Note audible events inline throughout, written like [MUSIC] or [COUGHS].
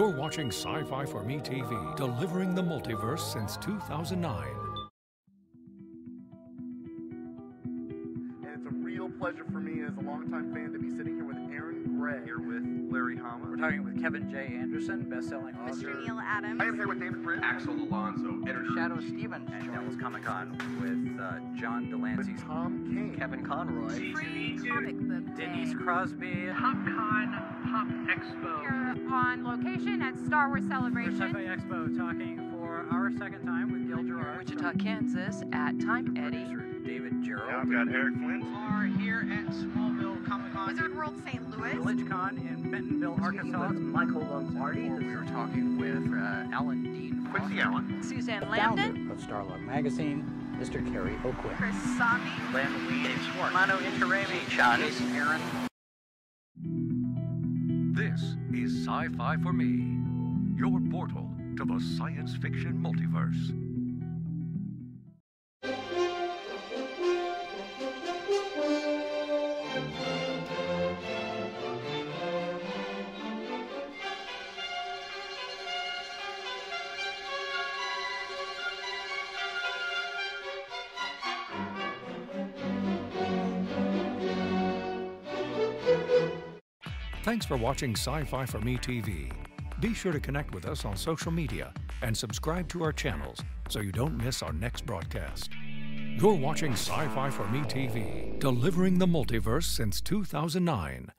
You're watching Sci Fi for Me TV, delivering the multiverse since 2009. And it's a real pleasure for me as a longtime fan to be sitting here with Aaron Gray. Here with Larry Hama. We're talking with Kevin J. Anderson, best-selling author. Mr. Neal Adams. I am here with David Prince. Axel Alonso, editor. Shadoe Stevens. And Devil's Comic Con with uh, John de Lancie. With Tom King. Kevin Conroy. Free comic book. Denise Crosby. PopCon Pop Expo. Here on location at Star Wars We're Celebration. Sci-Fi Expo talking for our second time with Gil Gerard. Wichita, Kansas at Time Eddie. Producer David Gerrold. I've got Eric Flint. We are here at Smallville Comic Con. Wizard World St. Louis. VillageCon in Bentonville, Arkansas. Michael Lombardi. We were talking with uh, Alan Dean. Quincy Allen. Suzanne Landon. founder of Starlog Magazine, Mr. Kerry O'Quinn. Chris Samnee. Len Wein. Dave Schwartz. Mano Interrami. John. Jason Aaron. This is Sci Fi for Me, your portal to the science fiction multiverse. Thanks for watching Sci Fi for Me TV. Be sure to connect with us on social media and subscribe to our channels so you don't miss our next broadcast. You're watching Sci Fi for Me TV, delivering the multiverse since 2009.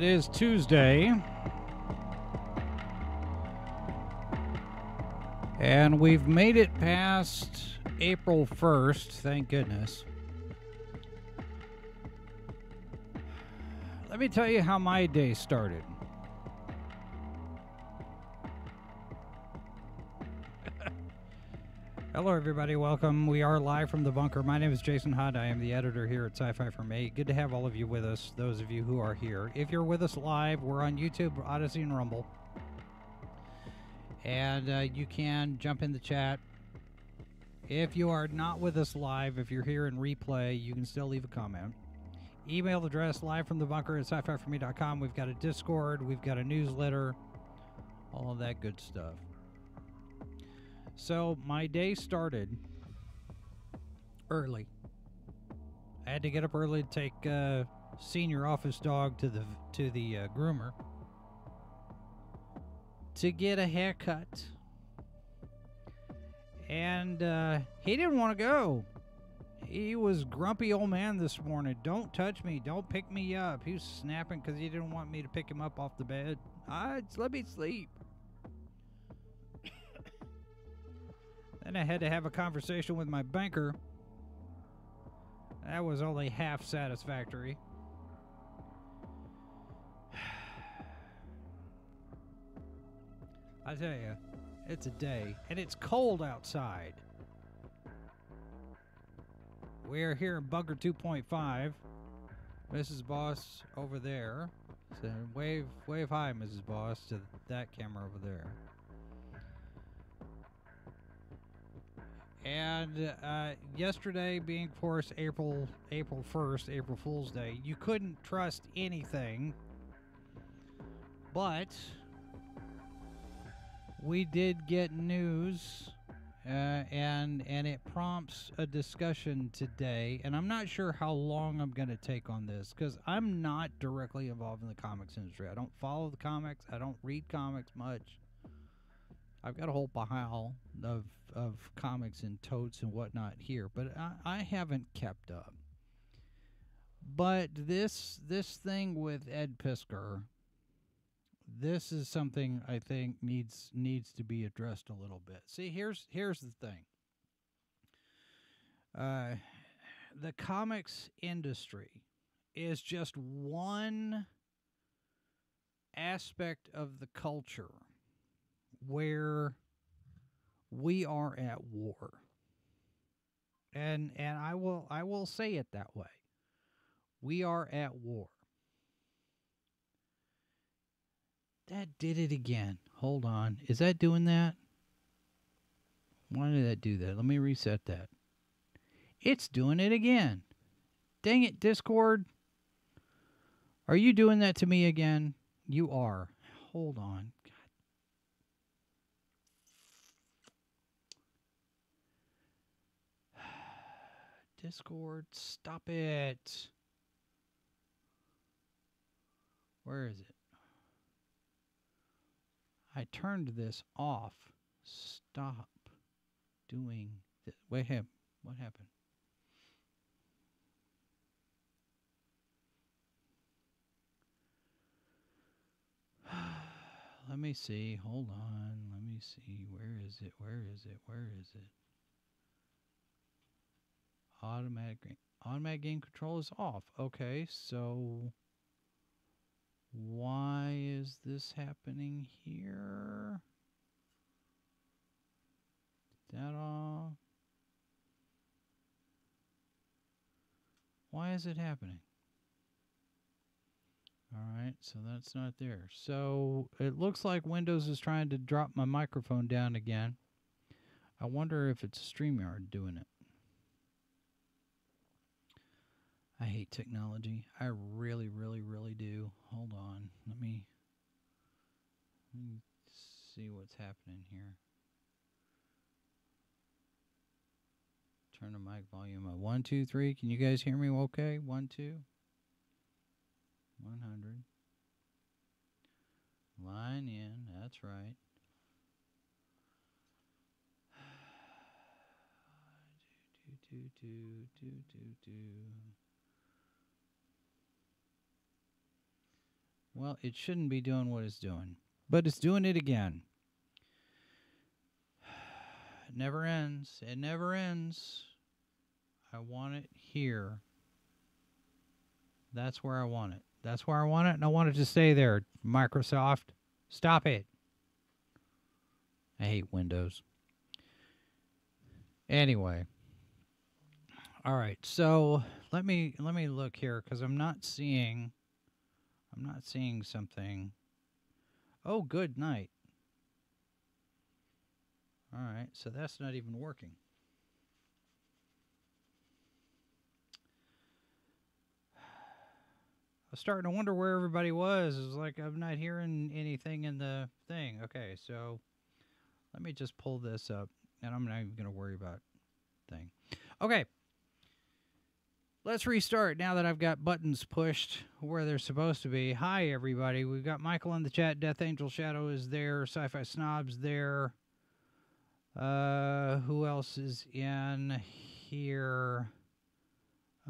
It is Tuesday. And we've made it past April 1st, thank goodness. Let me tell you how my day started. Hello, everybody. Welcome. We are live from the bunker. My name is Jason Hunt. I am the editor here at Sci Fi for Me. Good to have all of you with us, those of you who are here. If you're with us live, we're on YouTube, Odysee, and Rumble. And uh, you can jump in the chat. If you are not with us live, if you're here in replay, you can still leave a comment. Email address live from the bunker at sci fi for me.com. We've got a Discord, we've got a newsletter, all of that good stuff. So my day started early. I had to get up early to take uh, senior office dog to the to the uh, groomer to get a haircut, and uh, he didn't want to go. He was grumpy old man this morning. Don't touch me. Don't pick me up. He was snapping because he didn't want me to pick him up off the bed. I let me sleep. Then I had to have a conversation with my banker. That was only half satisfactory. [SIGHS] I tell you, it's a day, and it's cold outside. We're here in Bunker 2.5. Mrs. Boss over there. So wave, wave hi, Mrs. Boss, to that camera over there. And uh, yesterday, being of course April April first, April Fool's Day, you couldn't trust anything. But we did get news, uh, and and it prompts a discussion today. And I'm not sure how long I'm going to take on this because I'm not directly involved in the comics industry. I don't follow the comics. I don't read comics much. I've got a whole pile of of comics and totes and whatnot here, but I, I haven't kept up. But this this thing with Ed Piskor, this is something I think needs needs to be addressed a little bit. See, here's here's the thing. Uh, the comics industry is just one aspect of the culture where we are at war. And and I will I will say it that way. We are at war. That did it again. Hold on. Is that doing that? Why did that do that? Let me reset that. It's doing it again. Dang it, Discord. Are you doing that to me again? You are. Hold on. Discord, stop it. Where is it? I turned this off. Stop doing this. Wait, him. What happened? [SIGHS] Let me see. Hold on. Let me see. Where is it? Where is it? Where is it? Automatic automatic gain control is off. Okay, so why is this happening here? That all? Why is it happening? All right, so that's not there. So it looks like Windows is trying to drop my microphone down again. I wonder if it's StreamYard doing it. I hate technology. I really, really, really do. Hold on. Let me, let me see what's happening here. Turn the mic volume up. One, two, three. Can you guys hear me okay? One, two. 100. Line in. That's right. [SIGHS] do, do, do, do, do, do. Well, it shouldn't be doing what it's doing, but it's doing it again. [SIGHS] It never ends. It never ends. I want it here. That's where I want it. That's where I want it, and I want it to stay there. Microsoft, stop it. I hate Windows. Anyway. All right, so let me let me look here because I'm not seeing I'm not seeing something. Oh, good night. All right, so that's not even working. [SIGHS] I was starting to wonder where everybody was. It's like I'm not hearing anything in the thing. Okay, so let me just pull this up, and I'm not even going to worry about thing. Okay. Let's restart now that I've got buttons pushed where they're supposed to be. Hi, everybody. We've got Michael in the chat. Death Angel Shadow is there. Sci Fi Snobs there. Uh, who else is in here?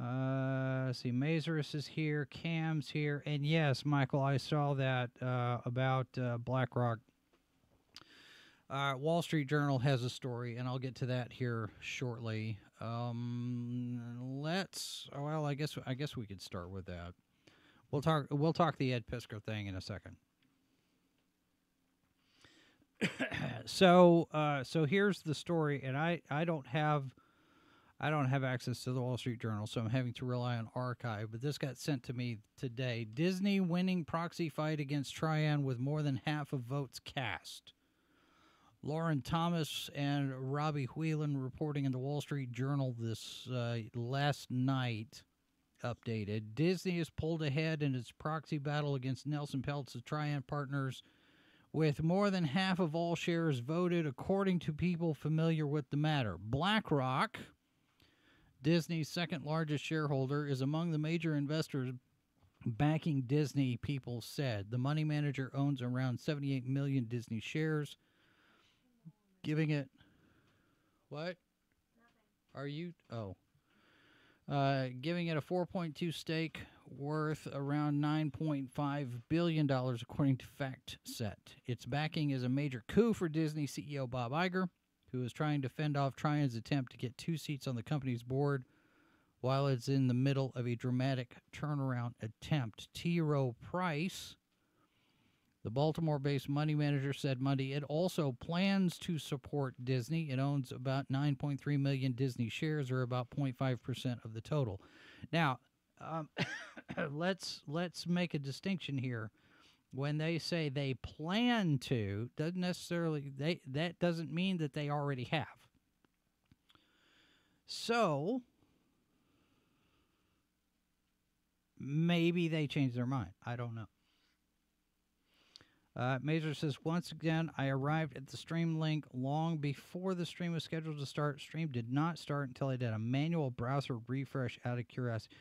Uh, see, Mazurus is here. Cam's here. And yes, Michael, I saw that uh, about uh, BlackRock. Uh, Wall Street Journal has a story, and I'll get to that here shortly. Um, let's. Well, I guess I guess we could start with that. We'll talk. We'll talk the Ed Piskor thing in a second. [COUGHS] so, uh, so here's the story, and I I don't have. I don't have access to the Wall Street Journal, so I'm having to rely on archive. But this got sent to me today. Disney winning proxy fight against Trian with more than half of votes cast. Lauren Thomas and Robbie Whelan reporting in the Wall Street Journal this uh, last night. Updated. Disney has pulled ahead in its proxy battle against Nelson Peltz' Trian partners with more than half of all shares voted, according to people familiar with the matter. BlackRock, Disney's second largest shareholder, is among the major investors backing Disney, people said. The money manager owns around 78 million Disney shares, giving it. What? Are you? Oh. Uh, giving it a 4.2 stake worth around 9.5 billion dollars, according to FactSet. Its backing is a major coup for Disney CEO Bob Iger, who is trying to fend off Trian's attempt to get two seats on the company's board, while it's in the middle of a dramatic turnaround attempt. T. Rowe Price. The Baltimore based money manager said Monday it also plans to support Disney. It owns about 9.3 million Disney shares, or about 0.5% of the total. Now, um, [COUGHS] let's let's make a distinction here. When they say they plan to, doesn't necessarily they that doesn't mean that they already have. So maybe they changed their mind. I don't know. Uh, Mazer says, once again, I arrived at the stream link long before the stream was scheduled to start. Stream did not start until I did a manual browser refresh out of curiosity.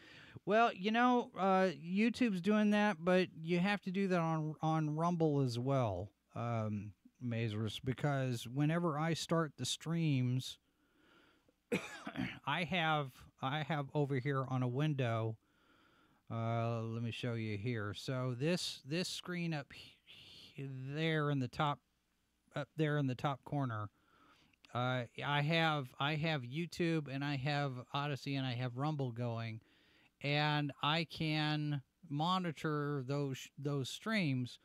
Well, you know, uh, YouTube's doing that, but you have to do that on on Rumble as well, um, Mazers, because whenever I start the streams, [COUGHS] I have I have over here on a window. Uh, let me show you here. So this this screen up there in the top up there in the top corner. Uh, I have I have YouTube and I have Odysee and I have Rumble going, and I can monitor those those streams.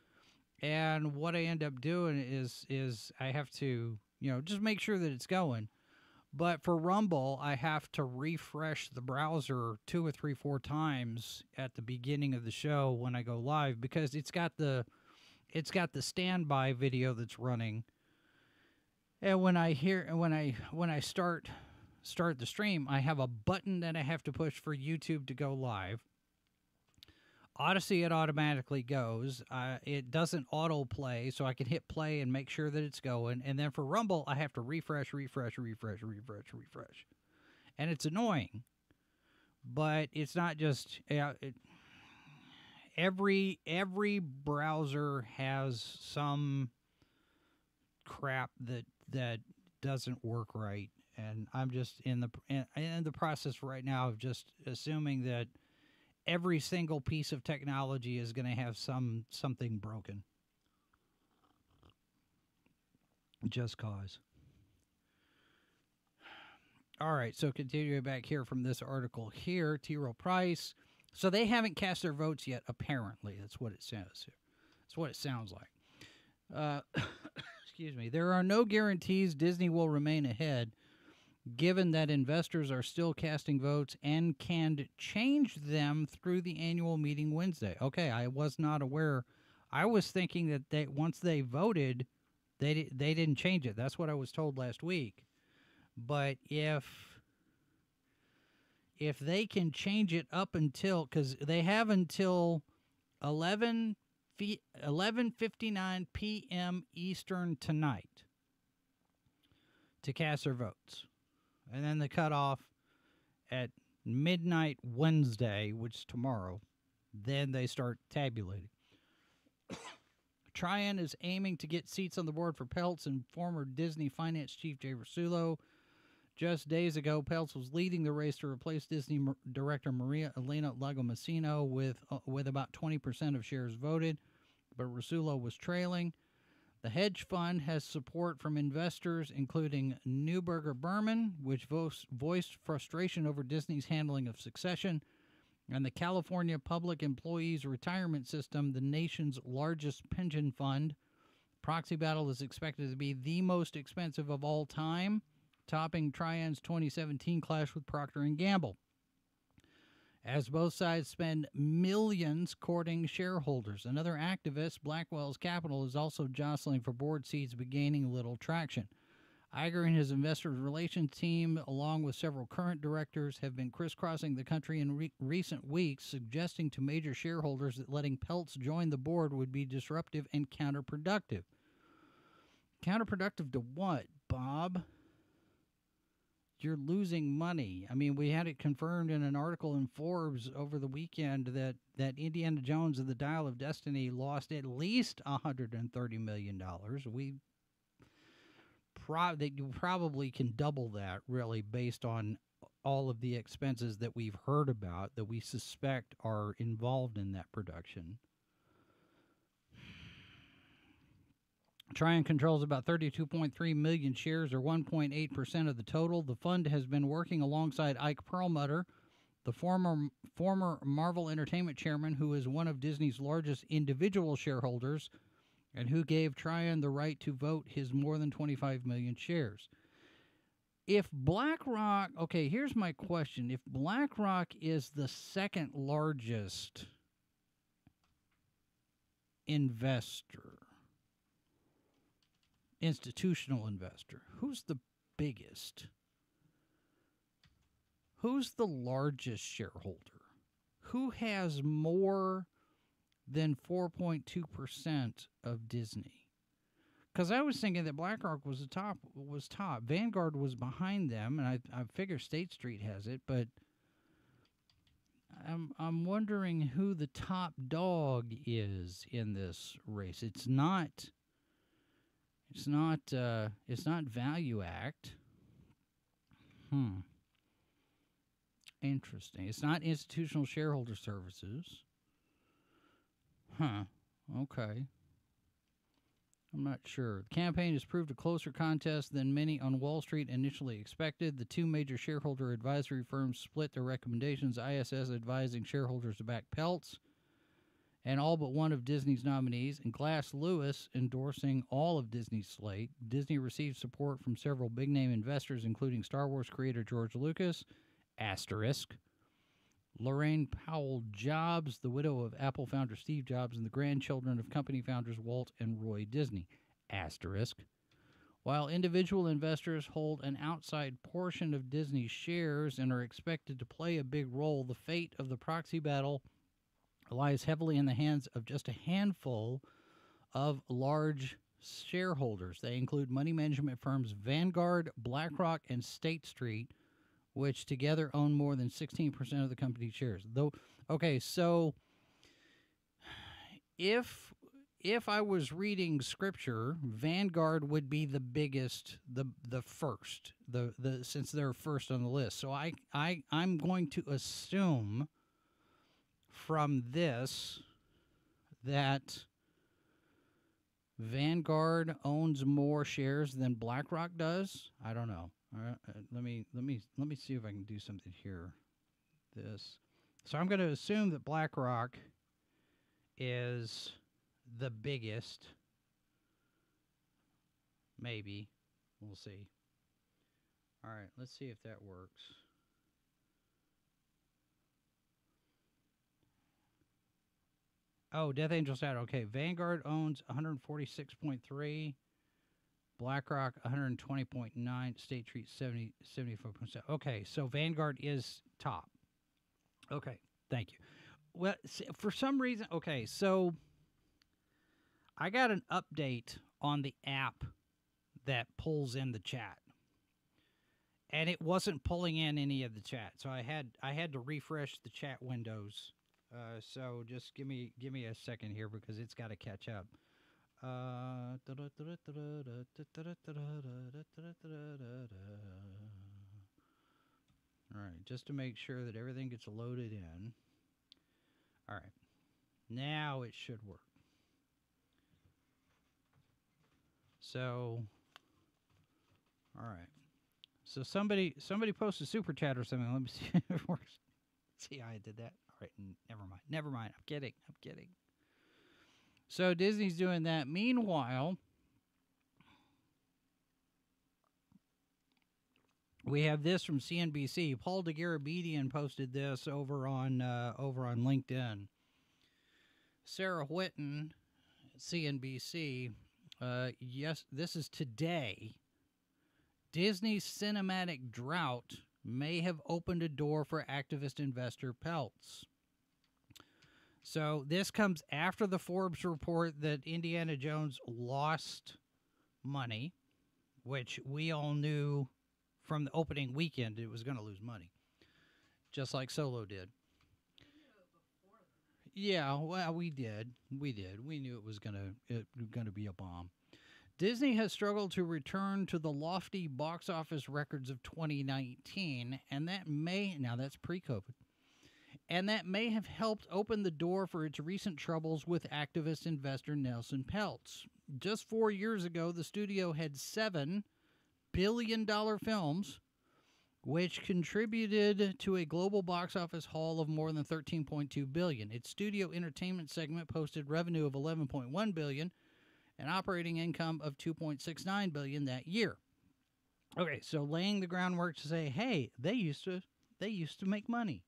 And what I end up doing is is I have to you know just make sure that it's going. But for Rumble, I have to refresh the browser two or three, four times at the beginning of the show when I go live because it's got the it's got the standby video that's running. And when I hear when I when I start start the stream, I have a button that I have to push for YouTube to go live. Odysee, it automatically goes. Uh, it doesn't autoplay, so I can hit play and make sure that it's going. And then for Rumble, I have to refresh, refresh, refresh, refresh, refresh. And it's annoying, but it's not just. Uh, it, every every browser has some crap that that doesn't work right. And i'm just in the in, the process right now of just assuming that every single piece of technology is going to have some something broken. Just cause. All right so continuing back here from this article here t. Rowe price so they haven't cast their votes yet. Apparently, that's what it says. That's what it sounds like. Uh, [COUGHS] excuse me. There are no guarantees Disney will remain ahead, given that investors are still casting votes and can change them through the annual meeting Wednesday. Okay, I was not aware. I was thinking that they once they voted, they they didn't change it. That's what I was told last week. But if if they can change it up until because they have until 11 11:59 p.m. Eastern tonight to cast their votes, and then the cutoff at midnight Wednesday, which is tomorrow. Then they start tabulating. [COUGHS] Trian is aiming to get seats on the board for Peltz and former Disney finance chief Jay Rasulo just days ago, Peltz was leading the race to replace Disney director Maria Elena Lagomasino with uh, with about 20% of shares voted, but Rasulo was trailing. The hedge fund has support from investors, including Neuberger Berman, which voiced frustration over Disney's handling of succession, and the California Public Employees Retirement System, the nation's largest pension fund. Proxy Battle is expected to be the most expensive of all time topping Trian's 2017 clash with Procter and Gamble. As both sides spend millions courting shareholders, another activist, Blackwell's Capital, is also jostling for board seats but gaining little traction. Iger and his investor relations team, along with several current directors, have been crisscrossing the country in re- recent weeks, suggesting to major shareholders that letting Peltz join the board would be disruptive and counterproductive. Counterproductive to what, Bob? You're losing money. I mean, we had it confirmed in an article in Forbes over the weekend that, that Indiana Jones and the Dial of Destiny lost at least $130 million. We pro- that you probably can double that really based on all of the expenses that we've heard about that we suspect are involved in that production. Trian controls about 32.3 million shares, or 1.8% of the total. The fund has been working alongside Ike Perlmutter, the former former Marvel Entertainment chairman, who is one of Disney's largest individual shareholders, and who gave Trian the right to vote his more than 25 million shares. If BlackRock, okay, here's my question. If BlackRock is the second largest investor, institutional investor, who's the biggest? Who's the largest shareholder? Who has more than 4.2% of Disney. Because I was thinking that BlackRock was the top, was top. Vanguard was behind them, and I, I figure State Street has it, but I'm, I'm wondering who the top dog is in this race. It's not, it's not, uh, it's not Value Act. Hmm. Interesting. It's not Institutional Shareholder Services. Huh. Okay. I'm not sure. The campaign has proved a closer contest than many on Wall Street initially expected. The two major shareholder advisory firms split their recommendations, ISS advising shareholders to back Peltz and all but one of Disney's nominees, and Glass Lewis endorsing all of Disney's slate. Disney received support from several big name investors, including Star Wars creator George Lucas, Asterisk, Laurene Powell Jobs, the widow of Apple founder Steve Jobs, and the grandchildren of company founders Walt and Roy Disney. Asterisk. While individual investors hold an outside portion of Disney's shares and are expected to play a big role, the fate of the proxy battle lies heavily in the hands of just a handful of large shareholders. They include money management firms Vanguard, BlackRock, and State Street which together own more than 16% of the company's shares. Though okay, so if if I was reading scripture, Vanguard would be the biggest, the the first, the the since they're first on the list. So I I I'm going to assume from this that Vanguard owns more shares than BlackRock does. I don't know. All right, uh, let me let me let me see if I can do something here. This, so I'm going to assume that BlackRock is the biggest. Maybe, we'll see. All right, let's see if that works. Oh, Death Angel said okay. Vanguard owns 146.3. BlackRock 120.9, State Street 70 74%. Okay, so Vanguard is top. Okay, thank you. Well, for some reason, okay, so I got an update on the app that pulls in the chat. And it wasn't pulling in any of the chat. So I had I had to refresh the chat windows. Uh, so just give me give me a second here because it's got to catch up. Uh, all right, just to make sure that everything gets loaded in. All right, now it should work. So, all right. So somebody somebody posted super chat or something. Let me see if it works. See how I did that. Right, never mind. Never mind. I'm kidding. I'm kidding. So Disney's doing that. Meanwhile, we have this from CNBC. Paul Dergarabedian posted this over on uh, over on LinkedIn. Sarah Whitten, CNBC. Uh, yes, this is today. Disney's cinematic drought may have opened a door for activist investor Peltz. So this comes after the Forbes report that Indiana Jones lost money, which we all knew from the opening weekend it was going to lose money, just like Solo did. Yeah, well, we did. We did. We knew it was gonna it gonna be a bomb. Disney has struggled to return to the lofty box office records of 2019, and that may now that's pre-COVID, and that may have helped open the door for its recent troubles with activist investor Nelson Peltz. Just four years ago, the studio had seven billion-dollar films which contributed to a global box office haul of more than 13.2 billion. Its studio entertainment segment posted revenue of 11.1 billion and operating income of 2.69 billion that year. Okay, so laying the groundwork to say, "Hey, they used to they used to make money."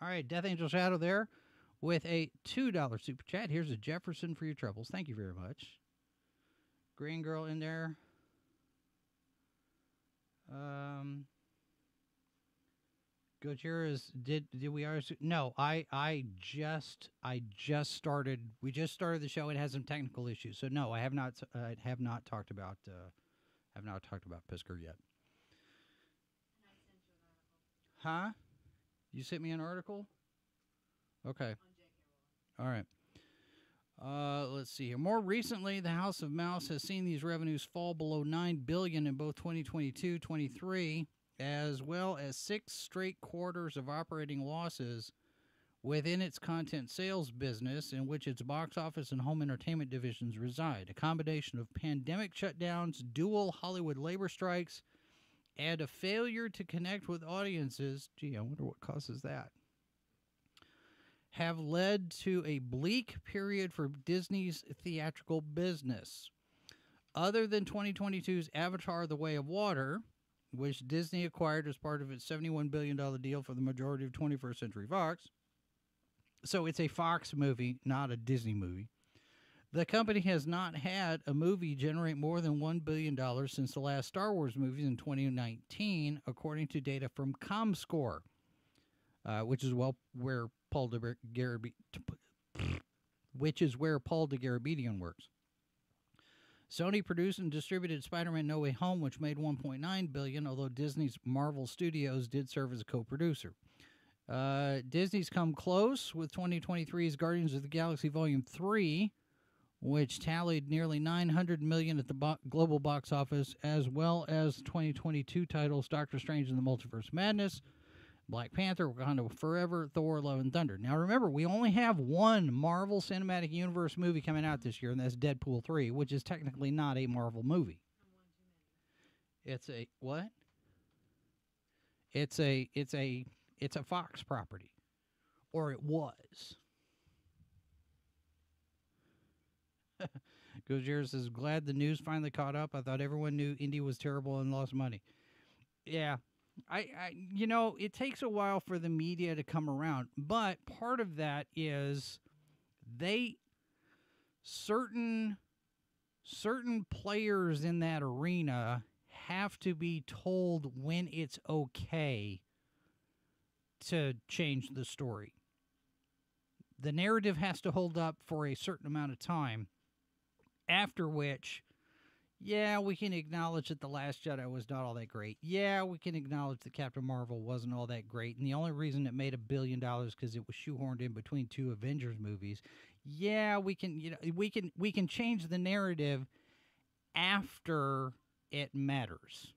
All right, Death Angel Shadow there with a $2 super chat. Here's a Jefferson for your troubles. Thank you very much. Green Girl in there. Um, Gutierrez did did we already no I I just I just started we just started the show it has some technical issues so no I have not I have not talked about uh, have not talked about Piskor yet. Huh? You sent me an article? Okay. All right. Uh, let's see here. More recently, the House of Mouse has seen these revenues fall below 9 billion in both 2022, 23, as well as six straight quarters of operating losses within its content sales business in which its box office and home entertainment divisions reside. A combination of pandemic shutdowns, dual Hollywood labor strikes, and a failure to connect with audiences. Gee, I wonder what causes that have led to a bleak period for Disney's theatrical business. Other than 2022's Avatar The Way of Water, which Disney acquired as part of its $71 billion deal for the majority of 21st Century Fox. So it's a Fox movie, not a Disney movie. The company has not had a movie generate more than $1 billion since the last Star Wars movies in 2019, according to data from ComScore, uh, which is well where Paul de which is where Paul works. Sony produced and distributed Spider-Man No Way Home, which made 1.9 billion, although Disney's Marvel Studios did serve as a co-producer. Uh, Disney's come close with 2023's Guardians of the Galaxy Volume 3, which tallied nearly 900 million at the bo- global box office, as well as 2022 titles Doctor Strange and the Multiverse Madness, Black Panther, Wakanda Forever, Thor, Love and Thunder. Now remember, we only have one Marvel Cinematic Universe movie coming out this year, and that's Deadpool 3, which is technically not a Marvel movie. It's a what? It's a it's a it's a Fox property. Or it was. [LAUGHS] Gozier says, glad the news finally caught up. I thought everyone knew Indy was terrible and lost money. Yeah, I, I, you know, it takes a while for the media to come around, but part of that is they certain certain players in that arena have to be told when it's okay to change the story. The narrative has to hold up for a certain amount of time, after which yeah, we can acknowledge that The Last Jedi was not all that great. Yeah, we can acknowledge that Captain Marvel wasn't all that great. And the only reason it made a billion dollars because it was shoehorned in between two Avengers movies. Yeah, we can you know we can we can change the narrative after it matters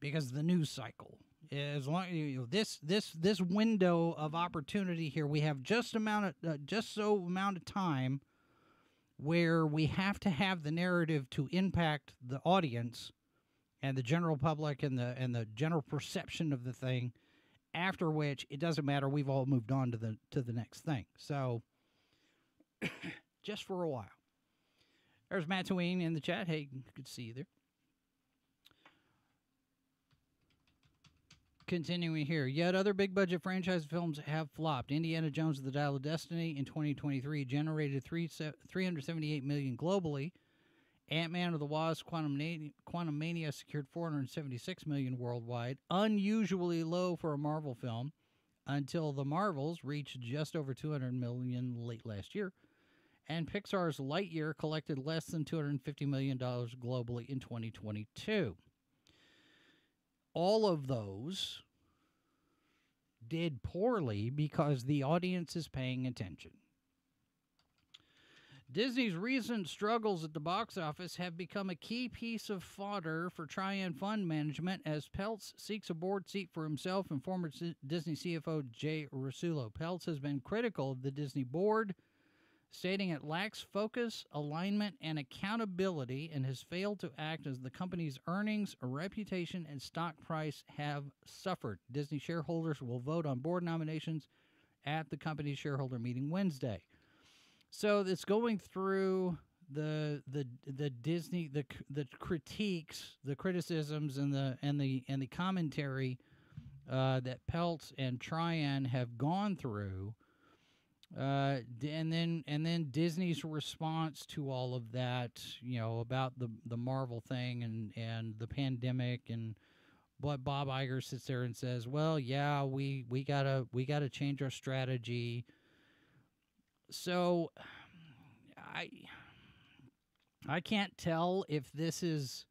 because the news cycle as long you know this this this window of opportunity here we have just amount of uh, just so amount of time where we have to have the narrative to impact the audience and the general public and the and the general perception of the thing after which it doesn't matter we've all moved on to the to the next thing. So [COUGHS] just for a while. There's Matt Tween in the chat. Hey good to see you there Continuing here, yet other big budget franchise films have flopped. Indiana Jones the Dial of Destiny in 2023 generated three, 378 million globally. Ant-Man of the Wasp: Quantum, Quantum Mania secured 476 million worldwide, unusually low for a Marvel film. Until the Marvels reached just over 200 million late last year, and Pixar's Lightyear collected less than 250 million dollars globally in 2022 all of those did poorly because the audience is paying attention. Disney's recent struggles at the box office have become a key piece of fodder for Trian Fund Management as Peltz seeks a board seat for himself and former Disney CFO Jay Rasulo. Peltz has been critical of the Disney board stating it lacks focus, alignment, and accountability and has failed to act as the company's earnings, reputation, and stock price have suffered. Disney shareholders will vote on board nominations at the company's shareholder meeting Wednesday. So it's going through the the the Disney the the critiques, the criticisms, and the and the and the commentary uh, that Peltz and Trian have gone through uh, and then and then Disney's response to all of that, you know, about the the Marvel thing and and the pandemic and what Bob Iger sits there and says, "Well, yeah, we we gotta we gotta change our strategy." So, I I can't tell if this is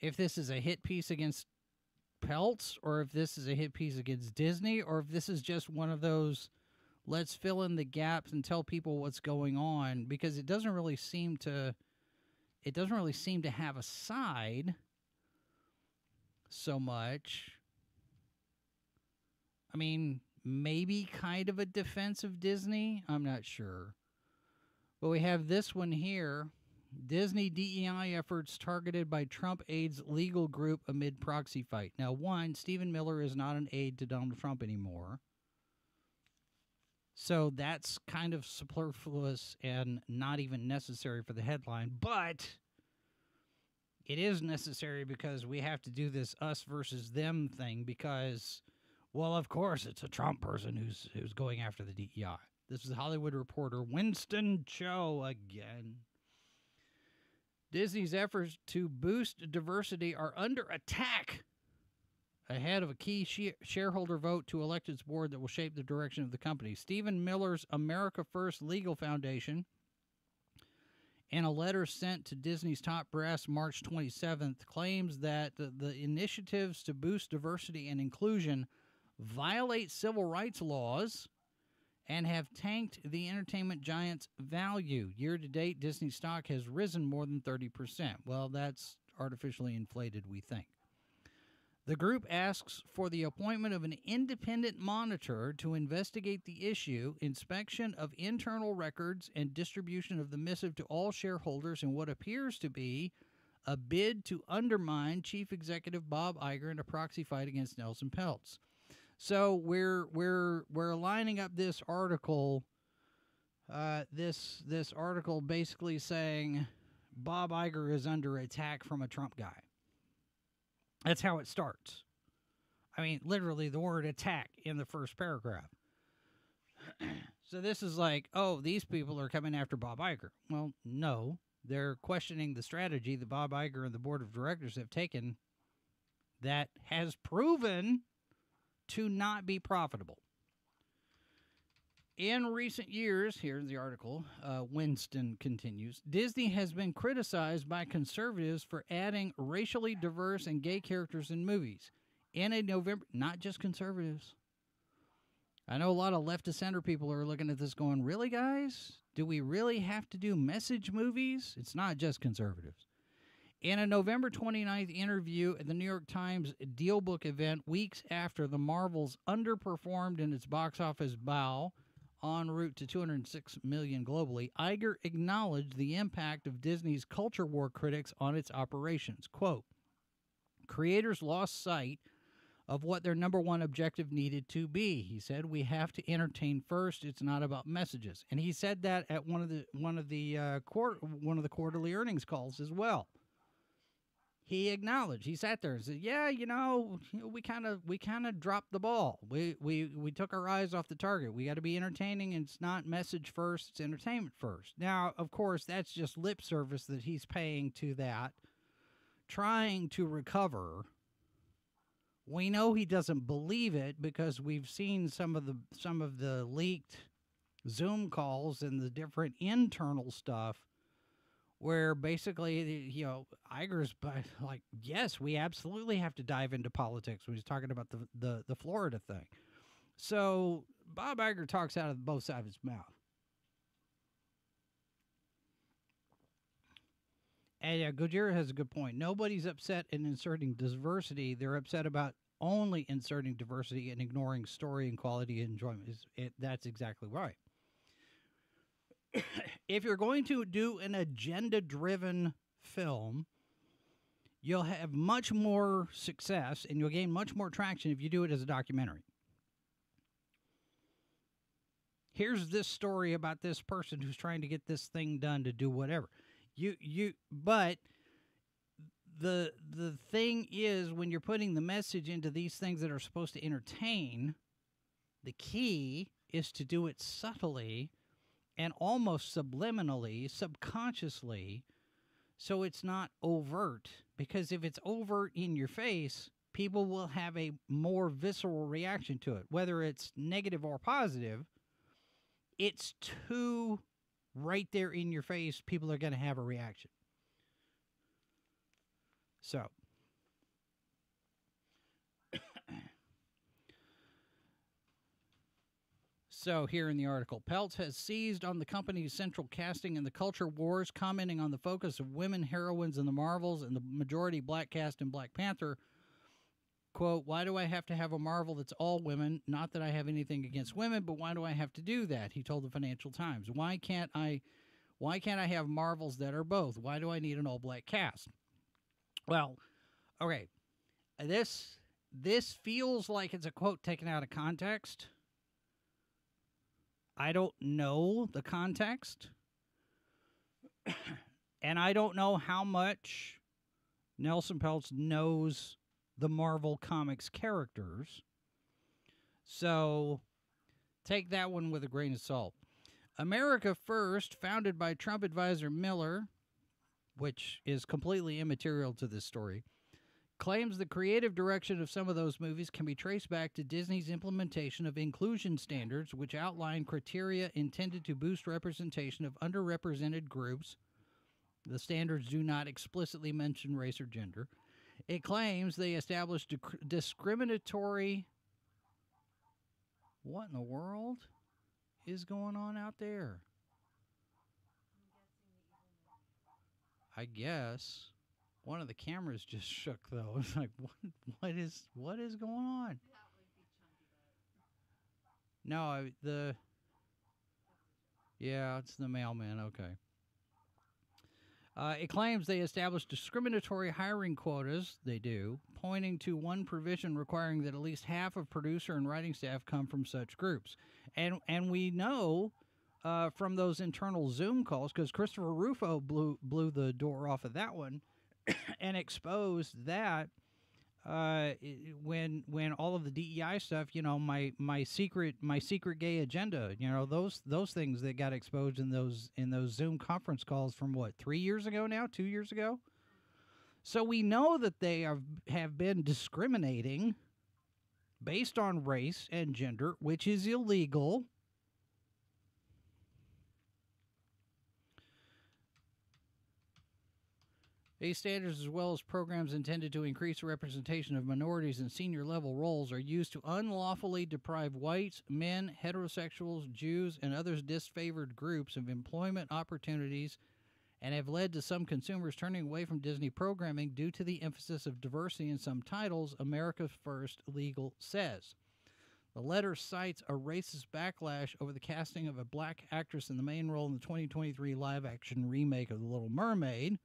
if this is a hit piece against Peltz or if this is a hit piece against Disney or if this is just one of those let's fill in the gaps and tell people what's going on because it doesn't really seem to it doesn't really seem to have a side so much. I mean maybe kind of a defense of disney i'm not sure. But we have this one here. Disney dei efforts targeted by trump aides legal group amid proxy fight. Now one stephen miller is not an aide to donald trump anymore so that's kind of superfluous and not even necessary for the headline, but it is necessary because we have to do this us versus them thing because well, of course, it's a Trump person who's who's going after the DEI. This is Hollywood reporter Winston Cho again. Disney's efforts to boost diversity are under attack ahead of a key shareholder vote to elect its board that will shape the direction of the company. Stephen Miller's America First Legal Foundation, in a letter sent to Disney's top brass March 27th, claims that the, the initiatives to boost diversity and inclusion violate civil rights laws and have tanked the entertainment giant's value. Year to date, Disney stock has risen more than 30%. Well, that's artificially inflated, we think. The group asks for the appointment of an independent monitor to investigate the issue, inspection of internal records, and distribution of the missive to all shareholders in what appears to be a bid to undermine Chief Executive Bob Iger in a proxy fight against Nelson Peltz. So we're we're we're lining up this article, uh, this this article basically saying Bob Iger is under attack from a Trump guy. That's how it starts. I mean, literally the word attack in the first paragraph. [CLEARS THROAT] so this is like, oh, these people are coming after Bob Iger. Well, no. They're questioning the strategy that Bob Iger and the board of directors have taken that has proven to not be profitable. In recent years, here's the article, uh, Winston continues Disney has been criticized by conservatives for adding racially diverse and gay characters in movies. In a November, not just conservatives. I know a lot of left to center people are looking at this going, really, guys? Do we really have to do message movies? It's not just conservatives. In a November 29th interview at the New York Times Deal Book event, weeks after the Marvels underperformed in its box office bow, en route to 206 million globally, Iger acknowledged the impact of Disney's culture war critics on its operations. Quote, creators lost sight of what their number one objective needed to be. He said, "We have to entertain first. It's not about messages." And he said that at one of the one of the uh, one of the quarterly earnings calls as well. He acknowledged. He sat there and said, "Yeah, you know, we kind of we kind of dropped the ball. We we we took our eyes off the target. We got to be entertaining, and it's not message first; it's entertainment first. Now, of course, that's just lip service that he's paying to that, trying to recover. We know he doesn't believe it because we've seen some of the some of the leaked Zoom calls and the different internal stuff where basically, you know, Iger's [LAUGHS] like, yes, we absolutely have to dive into politics when he's talking about the, the, the Florida thing. So Bob Iger talks out of both sides of his mouth. And yeah, Gojira has a good point. Nobody's upset in inserting diversity. They're upset about only inserting diversity and ignoring story and quality and enjoyment. Is it, that's exactly right [COUGHS] if you're going to do an agenda driven film, you'll have much more success and you'll gain much more traction if you do it as a documentary. Here's this story about this person who's trying to get this thing done to do whatever. You you but the the thing is when you're putting the message into these things that are supposed to entertain, the key is to do it subtly and almost subliminally, subconsciously, so it's not overt. Because if it's overt in your face, people will have a more visceral reaction to it, whether it's negative or positive. It's too right there in your face, people are going to have a reaction. So, So, here in the article, Peltz has seized on the company's central casting in the culture wars, commenting on the focus of women heroines in the Marvels and the majority black cast in Black Panther. Quote, why do I have to have a Marvel that's all women? Not that I have anything against women, but why do I have to do that? He told the Financial Times. Why can't I why can't I have Marvels that are both? Why do I need an all black cast? Well, okay. This this feels like it's a quote taken out of context I don't know the context. and I don't know how much Nelson Peltz knows the Marvel Comics characters. So take that one with a grain of salt. America First, founded by Trump advisor Miller, which is completely immaterial to this story, claims the creative direction of some of those movies can be traced back to Disney's implementation of inclusion standards, which outline criteria intended to boost representation of underrepresented groups. The standards do not explicitly mention race or gender. It claims they established discriminatory. What in the world is going on out there? I guess. One of the cameras just [LAUGHS] shook though. It's like what what is what is going on? No, I, the Yeah, it's the mailman. Okay. Uh, it claims they established discriminatory hiring quotas. They do, pointing to one provision requiring that at least half of producer and writing staff come from such groups. And and we know uh, from those internal Zoom calls because Christopher Rufo blew blew the door off of that one [COUGHS] and exposed that uh, when when all of the DEI stuff, you know, my my secret my secret gay agenda, you know, those those things that got exposed in those in those Zoom conference calls from what three years ago now, two years ago. So we know that they have have been discriminating based on race and gender, which is illegal. These standards, as well as programs intended to increase the representation of minorities in senior level roles, are used to unlawfully deprive whites, men, heterosexuals, Jews, and other disfavored groups of employment opportunities and have led to some consumers turning away from Disney programming due to the emphasis of diversity in some titles, America First Legal says. The letter cites a racist backlash over the casting of a black actress in the main role in the 2023 live action remake of The Little Mermaid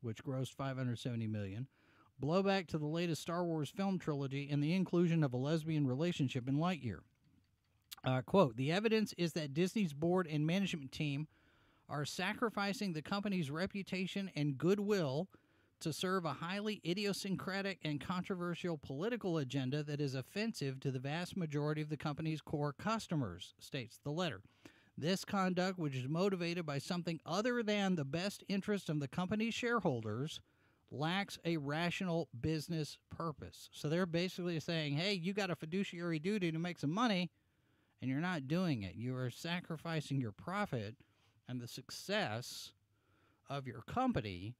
which grossed 570 million, blowback to the latest Star Wars film trilogy, and the inclusion of a lesbian relationship in Lightyear. Uh, quote, the evidence is that Disney's board and management team are sacrificing the company's reputation and goodwill to serve a highly idiosyncratic and controversial political agenda that is offensive to the vast majority of the company's core customers, states the letter. This conduct, which is motivated by something other than the best interest of the company's shareholders, lacks a rational business purpose. So they're basically saying, hey, you got a fiduciary duty to make some money, and you're not doing it. You are sacrificing your profit and the success of your company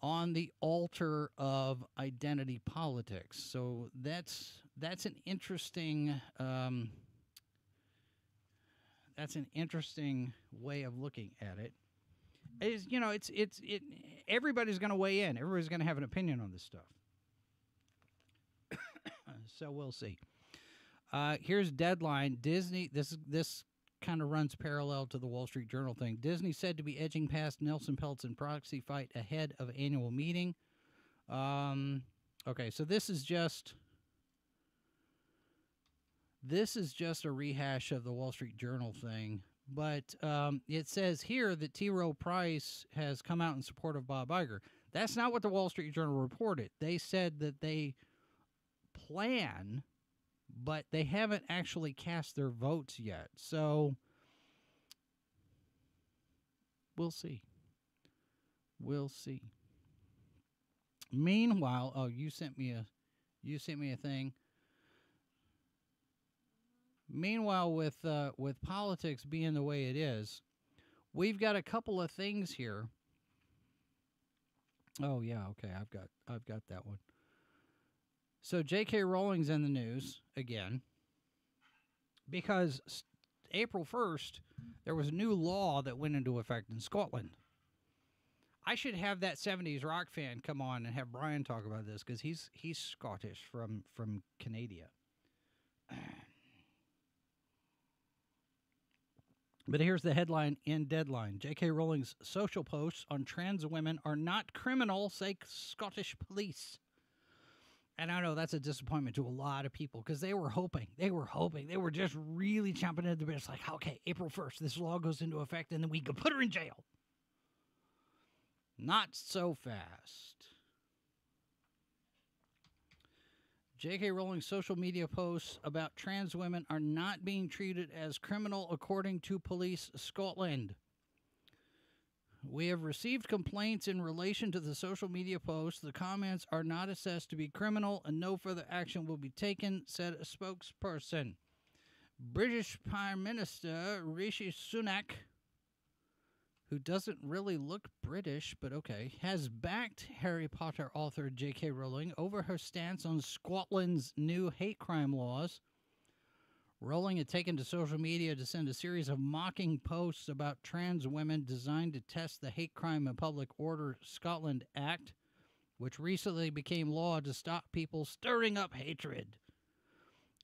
on the altar of identity politics. So that's that's an interesting um, that's an interesting way of looking at it. Is you know it's it's it everybody's going to weigh in. Everybody's going to have an opinion on this stuff. [COUGHS] so we'll see. Uh, here's deadline. Disney. This this kind of runs parallel to the Wall Street Journal thing. Disney said to be edging past Nelson Peltz in proxy fight ahead of annual meeting. Um, okay, so this is just this is just a rehash of the Wall Street Journal thing, but um, it says here that T. Rowe Price has come out in support of Bob Iger. That's not what the Wall Street Journal reported. They said that they plan but they haven't actually cast their votes yet. So we'll see. We'll see. Meanwhile, oh, you sent me a you sent me a thing. Meanwhile, with uh, with politics being the way it is, we've got a couple of things here. Oh yeah, okay, I've got I've got that one. So J.K. Rowling's in the news again because April 1st, there was a new law that went into effect in Scotland. I should have that 70s rock fan come on and have Brian talk about this because he's he's Scottish from from Canada. [CLEARS THROAT] But here's the headline in Deadline J.K. Rowling's social posts on trans women are not criminal, say Scottish police. And I know that's a disappointment to a lot of people because they were hoping, they were hoping, they were just really chomping at the bit. It's like, okay, April 1st, this law goes into effect and then we can put her in jail. Not so fast. J.K. Rowling's social media posts about trans women are not being treated as criminal according to Police Scotland. We have received complaints in relation to the social media posts. The comments are not assessed to be criminal and no further action will be taken, said a spokesperson. British Prime Minister Rishi Sunak, who doesn't really look British, but okay, has backed Harry Potter author J.K. Rowling over her stance on Scotland's new hate crime laws. Rowling had taken to social media to send a series of mocking posts about trans women designed to test the Hate Crime and Public Order Scotland Act, which recently became law to stop people stirring up hatred.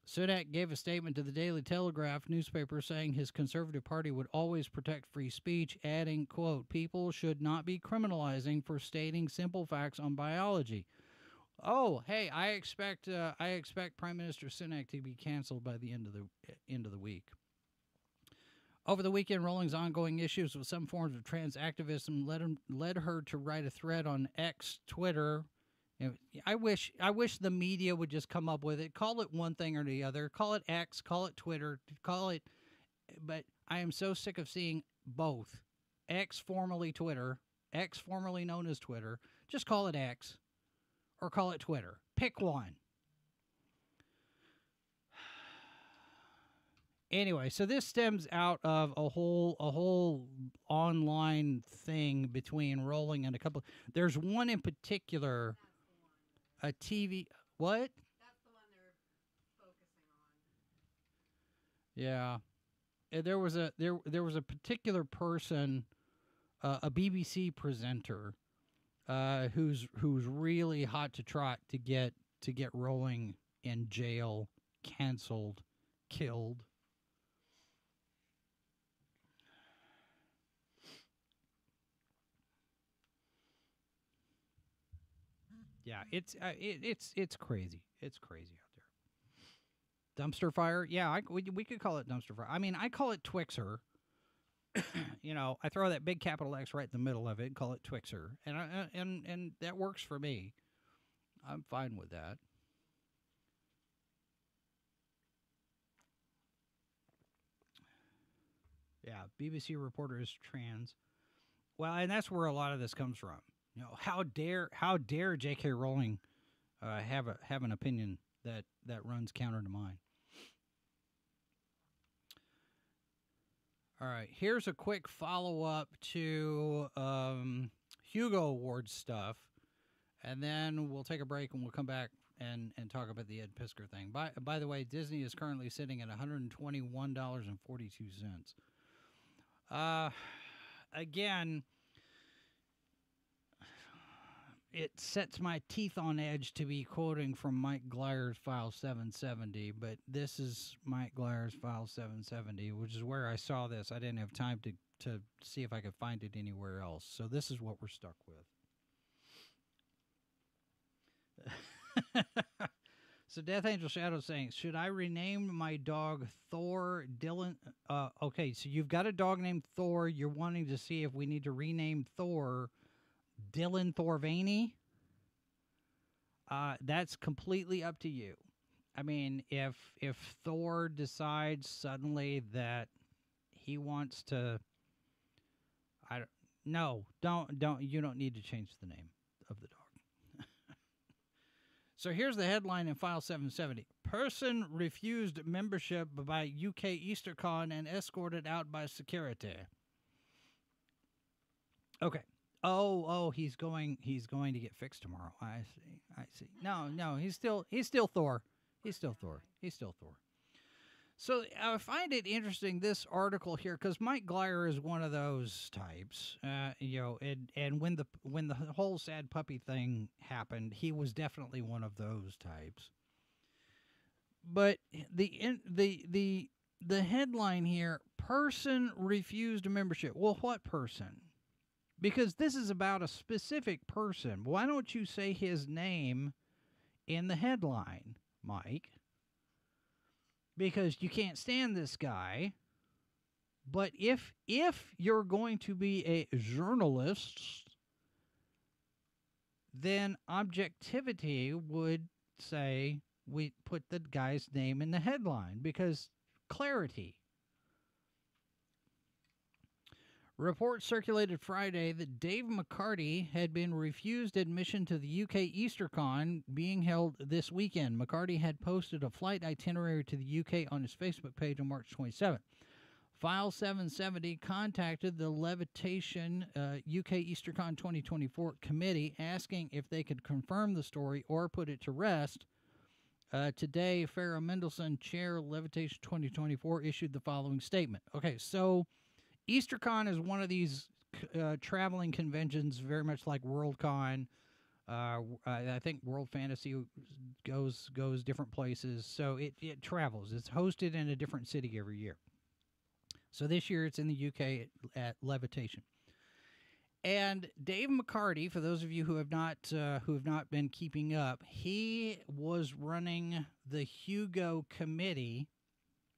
Sunak gave a statement to the Daily Telegraph newspaper saying his Conservative Party would always protect free speech, adding, quote, people should not be criminalizing for stating simple facts on biology. Oh, hey, I expect uh, I expect Prime Minister Sunak to be canceled by the end of the end of the week. Over the weekend, Rowling's ongoing issues with some forms of trans activism led him, led her to write a thread on X Twitter. I wish I wish the media would just come up with it. Call it one thing or the other. Call it X. Call it Twitter. Call it. But I am so sick of seeing both. X formerly Twitter. X formerly known as Twitter. Just call it X or call it Twitter. Pick one. [SIGHS] Anyway, so this stems out of a whole a whole online thing between Rowling and a couple. There's one in particular, a TV. What? That's the one they're focusing Yeah, on. Uh, there was a there there was a particular person, uh, a BBC presenter, uh, who's who's really hot to trot to get to get Rowling in jail, canceled, killed. Yeah, it's uh, it, it's it's crazy. It's crazy out there. Dumpster fire? Yeah, I, we, we could call it dumpster fire. I mean, I call it Twixer [COUGHS] you know, I throw that big capital X right in the middle of it and call it Twixer, and I, and and that works for me. I'm fine with that. Yeah, BBC reporter is trans. Well, and that's where a lot of this comes from. Know, how dare how dare J.K. Rowling uh, have a have an opinion that that runs counter to mine? All right, here's a quick follow up to um, Hugo Awards stuff, and then we'll take a break and we'll come back and, and talk about the Ed Piskor thing. By by the way, Disney is currently sitting at one hundred twenty one dollars and forty two cents. Uh, again, it sets my teeth on edge to be quoting from Mike Glyer's file 770, but this is Mike Glyer's file 770, which is where I saw this. I didn't have time to, to see if I could find it anywhere else. So this is what we're stuck with. [LAUGHS] so Death Angel Shadow saying, should I rename my dog Thor Dylan? Uh, okay, so you've got a dog named Thor. You're wanting to see if we need to rename Thor Dylan Thorvaney. Uh, that's completely up to you. I mean, if if Thor decides suddenly that he wants to, I don't, no, don't don't you don't need to change the name of the dog. [LAUGHS] so here's the headline in file 770: Person refused membership by UK EasterCon and escorted out by security. Okay. Oh, oh, he's going. He's going to get fixed tomorrow. I see. I see. No, no, he's still. He's still Thor. He's still Thor. He's still Thor. So I find it interesting this article here because Mike Glyer is one of those types. Uh, you know, and and when the when the whole sad puppy thing happened, he was definitely one of those types. But the in, the the the headline here: person refused membership. Well, what person? Because this is about a specific person. Why don't you say his name in the headline, Mike? Because you can't stand this guy. But if if you're going to be a journalist, then objectivity would say we put the guy's name in the headline because clarity. Reports circulated Friday that Dave McCarty had been refused admission to the UK EasterCon being held this weekend. McCarty had posted a flight itinerary to the UK on his Facebook page on March 27th. File 770 contacted the Levitation uh, UK EasterCon 2024 committee asking if they could confirm the story or put it to rest. Uh, today, Farah Mendlesohn, chair Levitation 2024, issued the following statement. Okay, so EasterCon is one of these uh, traveling conventions, very much like WorldCon. Uh, I think World Fantasy goes goes different places, so it, it travels. It's hosted in a different city every year. So this year it's in the UK at, at Levitation. And Dave McCarty, for those of you who have not uh, who have not been keeping up, he was running the Hugo committee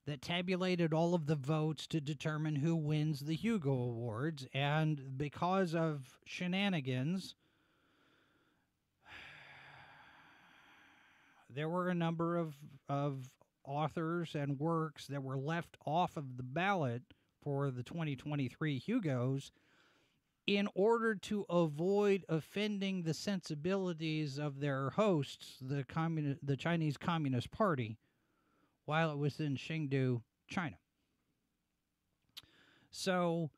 that tabulated all of the votes to determine who wins the Hugo Awards. And because of shenanigans, there were a number of, of authors and works that were left off of the ballot for the 2023 Hugos in order to avoid offending the sensibilities of their hosts, the communi- the Chinese Communist Party while it was in Chengdu, China. So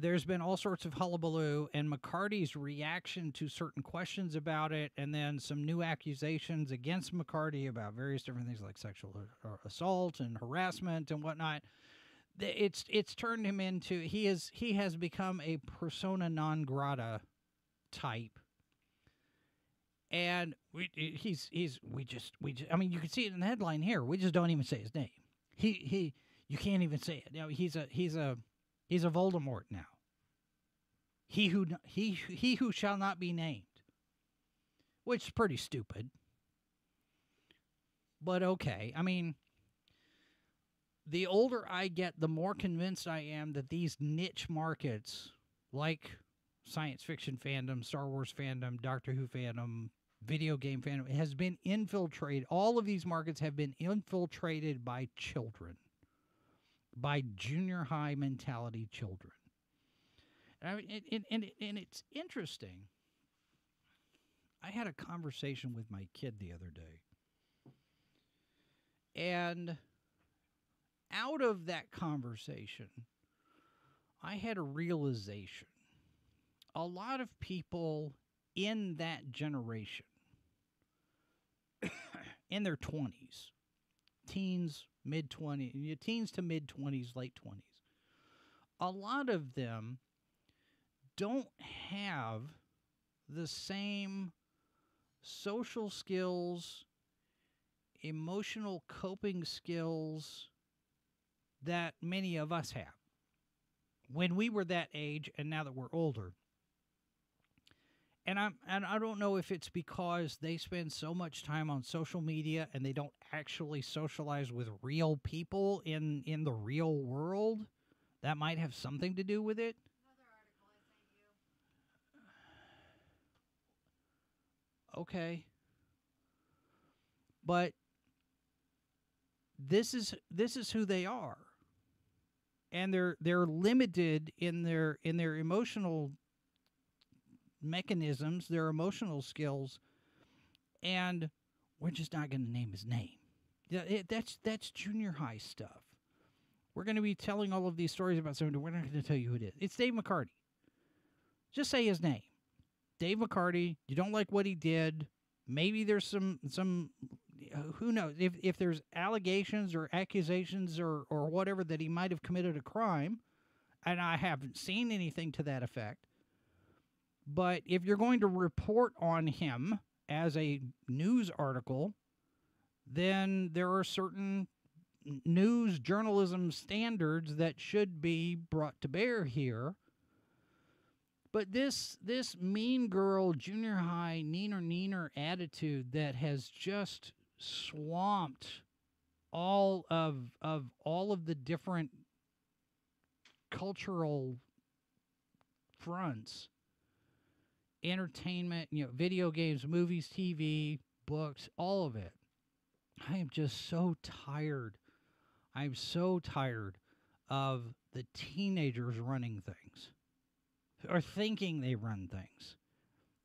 there's been all sorts of hullabaloo, and McCarty's reaction to certain questions about it, and then some new accusations against McCarty about various different things like sexual assault and harassment and whatnot. It's it's turned him into he is he has become a persona non grata type and we, he's he's we just we just, I mean you can see it in the headline here. We just don't even say his name. He he you can't even say it. You know, he's a he's a he's a Voldemort now. He who he he who shall not be named. Which is pretty stupid. But okay. I mean the older I get, the more convinced I am that these niche markets, like science fiction fandom, Star Wars fandom, Doctor Who fandom, video game fandom, has been infiltrated. All of these markets have been infiltrated by children, by junior high mentality children. And, I, and, and, and it's interesting. I had a conversation with my kid the other day. And out of that conversation, I had a realization. A lot of people in that generation, in their 20s, teens, mid 20s, teens to mid 20s, late 20s, a lot of them don't have the same social skills, emotional coping skills that many of us have when we were that age and now that we're older. And I'm and I don't know if it's because they spend so much time on social media and they don't actually socialize with real people in in the real world. That might have something to do with it. Okay. But this is this is who they are. And they're they're limited in their in their emotional mechanisms, their emotional skills, and we're just not going to name his name. Yeah, eh, that's that's junior high stuff. We're going to be telling all of these stories about someone. We're not going to tell you who it is. It's Dave McCarty. Just say his name. Dave McCarty, you don't like what he did. Maybe there's some some uh, who knows if if there's allegations or accusations or or whatever that he might have committed a crime, and I haven't seen anything to that effect. But if you're going to report on him as a news article, then there are certain news journalism standards that should be brought to bear here. But this this mean girl junior high neener neener attitude that has just swamped all of of all of the different cultural fronts entertainment you know video games movies tv books all of it. I am just so tired. I'm so tired of the teenagers running things or thinking they run things.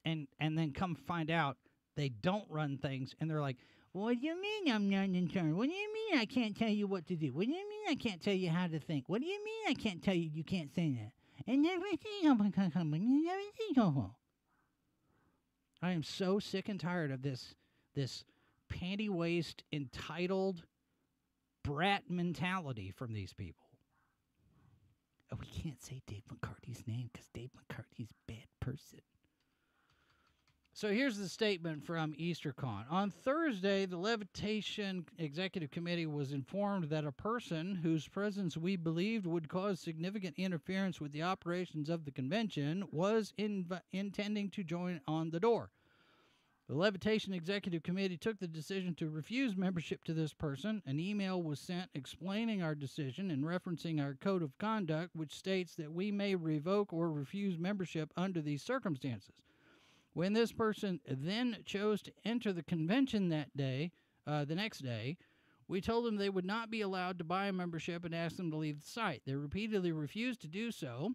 And and then come find out they don't run things and they're like what do you mean i'm not in charge? What do you mean i can't tell you what to do? What do you mean i can't tell you how to think? What do you mean i can't tell you you can't say that? And everything oh i am so sick and tired of this this panty waist entitled brat mentality from these people Oh, we can't say Dave McCarty's name because Dave McCarty's a bad person. So here's the statement from EasterCon. On Thursday, the Levitation Executive Committee was informed that a person whose presence we believed would cause significant interference with the operations of the convention was intending to join on the door. The Levitation Executive Committee took the decision to refuse membership to this person. An email was sent explaining our decision and referencing our code of conduct, which states that we may revoke or refuse membership under these circumstances. When this person then chose to enter the convention that day, uh, the next day, we told them they would not be allowed to buy a membership and asked them to leave the site. They repeatedly refused to do so.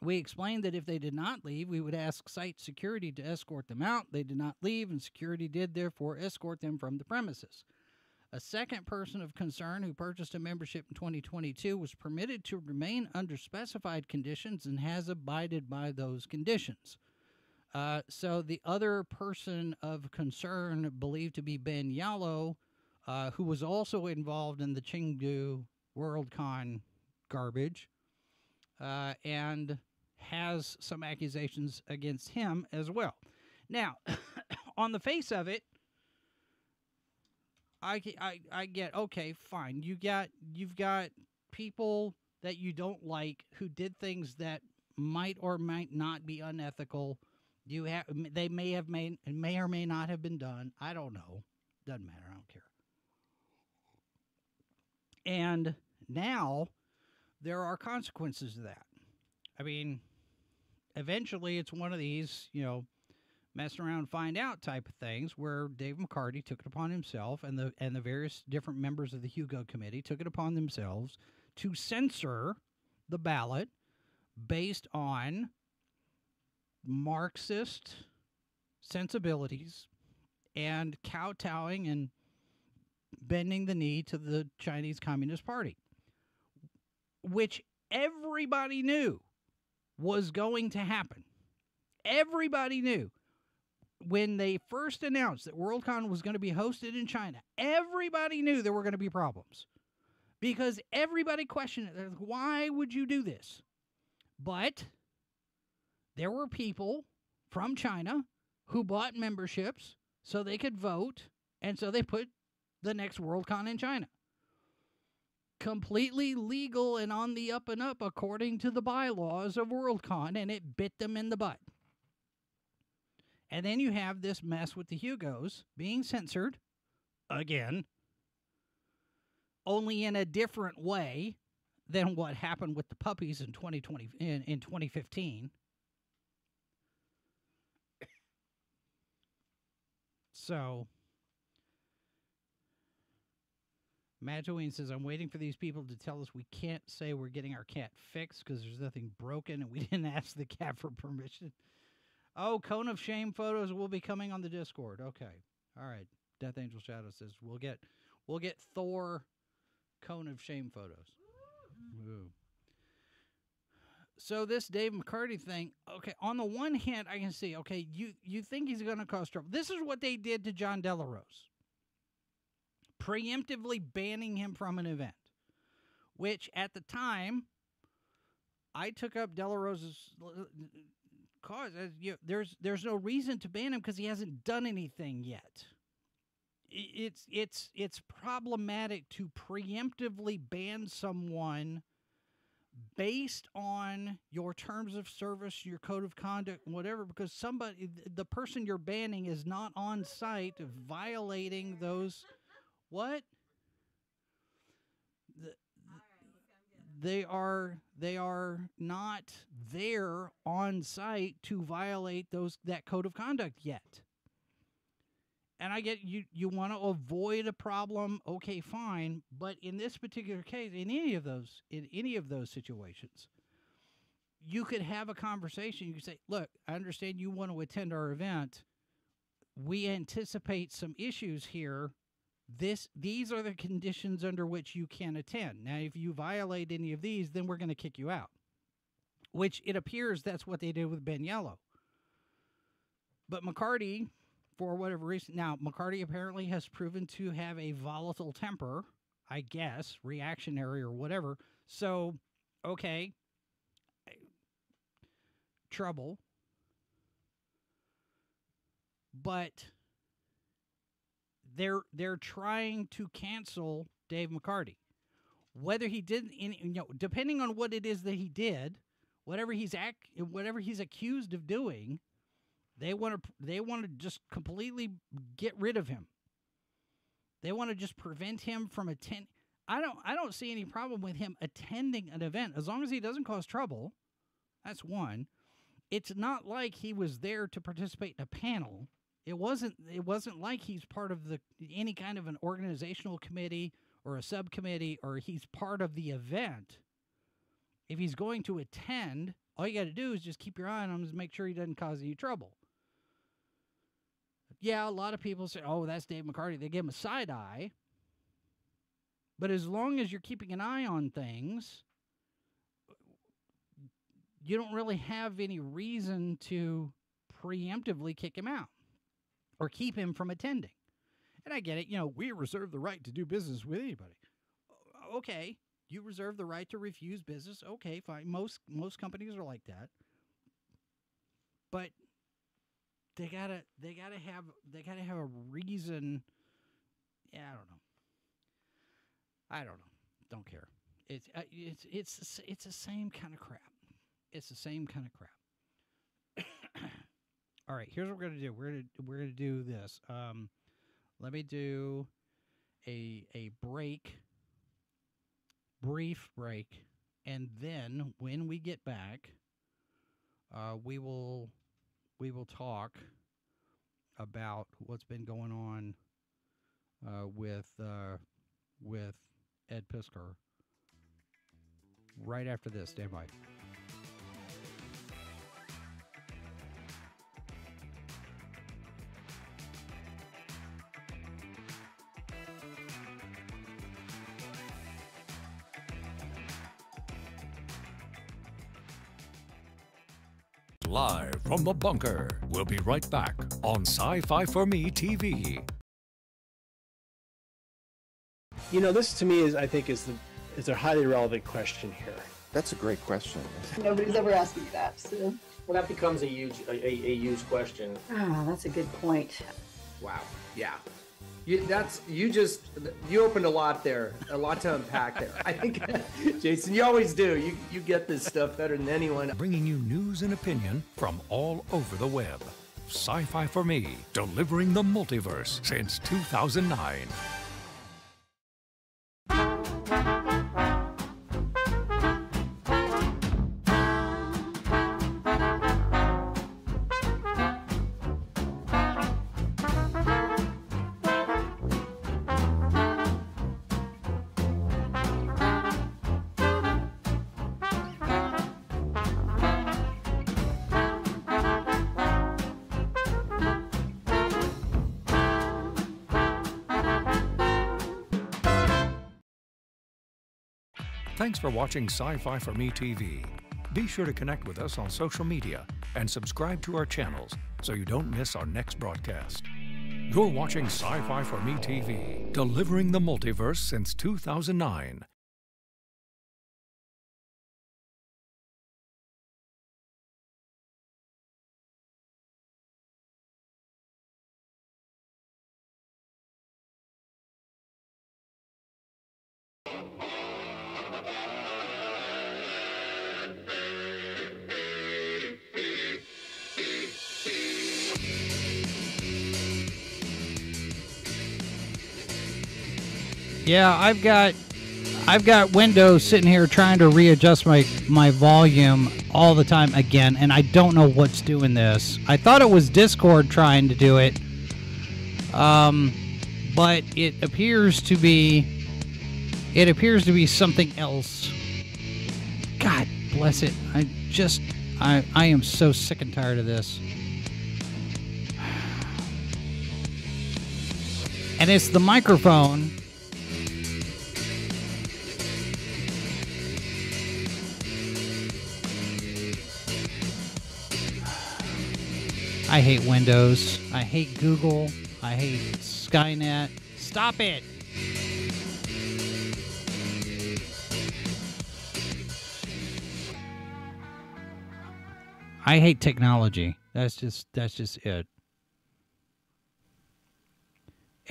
We explained that if they did not leave, we would ask site security to escort them out. They did not leave, and security did therefore escort them from the premises. A second person of concern who purchased a membership in 2022 was permitted to remain under specified conditions and has abided by those conditions. Uh, so the other person of concern, believed to be Ben Yalow, uh, who was also involved in the Chengdu Worldcon garbage, uh, and has some accusations against him as well. Now, [COUGHS] on the face of it, I, I, I get okay, fine. You got you've got people that you don't like who did things that might or might not be unethical. You have they may have made may or may not have been done. I don't know. Doesn't matter. I don't care. And now there are consequences to that. I mean, eventually it's one of these, you know, mess around, find out type of things where Dave McCarty took it upon himself and the and the various different members of the Hugo committee took it upon themselves to censor the ballot based on Marxist sensibilities and kowtowing and bending the knee to the Chinese Communist Party, which everybody knew was going to happen. Everybody knew when they first announced that Worldcon was going to be hosted in China, everybody knew there were going to be problems because everybody questioned it. Why would you do this? But there were people from China who bought memberships so they could vote, and so they put the next Worldcon in China. Completely legal and on the up and up according to the bylaws of Worldcon, and it bit them in the butt. And then you have this mess with the Hugos being censored again, only in a different way than what happened with the puppies in 2020 in, in 2015. So Magdalene says, I'm waiting for these people to tell us we can't say we're getting our cat fixed because there's nothing broken and we [LAUGHS] didn't ask the cat for permission. Oh, Cone of Shame photos will be coming on the Discord. Okay. All right. Death Angel Shadow says we'll get we'll get Thor Cone of Shame photos. Woo. So this Dave McCarty thing, okay, on the one hand I can see, okay, you you think he's going to cause trouble. This is what they did to Jon Del Arroz. Preemptively banning him from an event, which at the time I took up Del Arroz's cause. You, there's there's no reason to ban him because he hasn't done anything yet. It's it's it's problematic to preemptively ban someone based on your terms of service, your code of conduct, whatever, because somebody, the person you're banning, is not on site violating those. What? The, they are they are not there on site to violate those that code of conduct yet. And I get you you want to avoid a problem, okay, fine, but in this particular case, in any of those in any of those situations, you could have a conversation. You could say, "Look, I understand you want to attend our event. We anticipate some issues here this these are the conditions under which you can attend. Now, if you violate any of these, then we're going to kick you out. Which it appears that's what they did with Ben Yalow. But McCarty, for whatever reason, now McCarty apparently has proven to have a volatile temper, I guess, reactionary or whatever. So, okay, trouble. But they're they're trying to cancel Dave McCarty. Whether he did, in, you know, depending on what it is that he did, whatever he's act, whatever he's accused of doing, they want to they want to just completely get rid of him. They want to just prevent him from attending. I don't I don't see any problem with him attending an event as long as he doesn't cause trouble. That's one. It's not like he was there to participate in a panel it wasn't it wasn't like he's part of the any kind of an organizational committee or a subcommittee or he's part of the event. If he's going to attend, all you got to do is just keep your eye on him and make sure he doesn't cause any trouble. Yeah, a lot of people say, "Oh, that's Dave McCarty." They give him a side eye. But as long as you're keeping an eye on things, you don't really have any reason to preemptively kick him out or keep him from attending. And I get it, you know, we reserve the right to do business with anybody. Okay, you reserve the right to refuse business. Okay, fine. Most most companies are like that. But they gotta they gotta have they gotta have a reason. Yeah, I don't know. I don't know. Don't care. It's uh, it's it's it's the same kind of crap. It's the same kind of crap. [COUGHS] All right, here's what we're gonna do. We're gonna we're gonna do this. Um, let me do a a break brief break, and then when we get back, uh, we will we will talk about what's been going on uh, with uh, with Ed Piskor. Right after this, stand by. Live from the bunker. We'll be right back on Sci Fi for Me TV. You know, this to me is, I think, is the is a highly relevant question here. That's a great question. Nobody's ever asked me that, so. Well, that becomes a huge a, a, a huge question. Ah, that's a good point. Wow. Yeah. You, that's you just you opened a lot there, a lot to unpack there. I think, [LAUGHS] Jason, you always do. You you get this stuff better than anyone. Bringing you news and opinion from all over the web. Sci Fi for Me, delivering the multiverse since 2009. Thanks for watching Sci Fi for Me TV. Be sure to connect with us on social media and subscribe to our channels so you don't miss our next broadcast. You're watching Sci Fi for Me TV, delivering the multiverse since 2009. Yeah, I've got I've got Windows sitting here trying to readjust my my volume all the time again, and I don't know what's doing this. I thought it was Discord trying to do it, um, but it appears to be it appears to be something else. God bless it. I just I I am so sick and tired of this. [SIGHS] And it's the microphone I hate Windows. I hate Google. I hate Skynet. Stop it! I hate technology. That's just that's just it.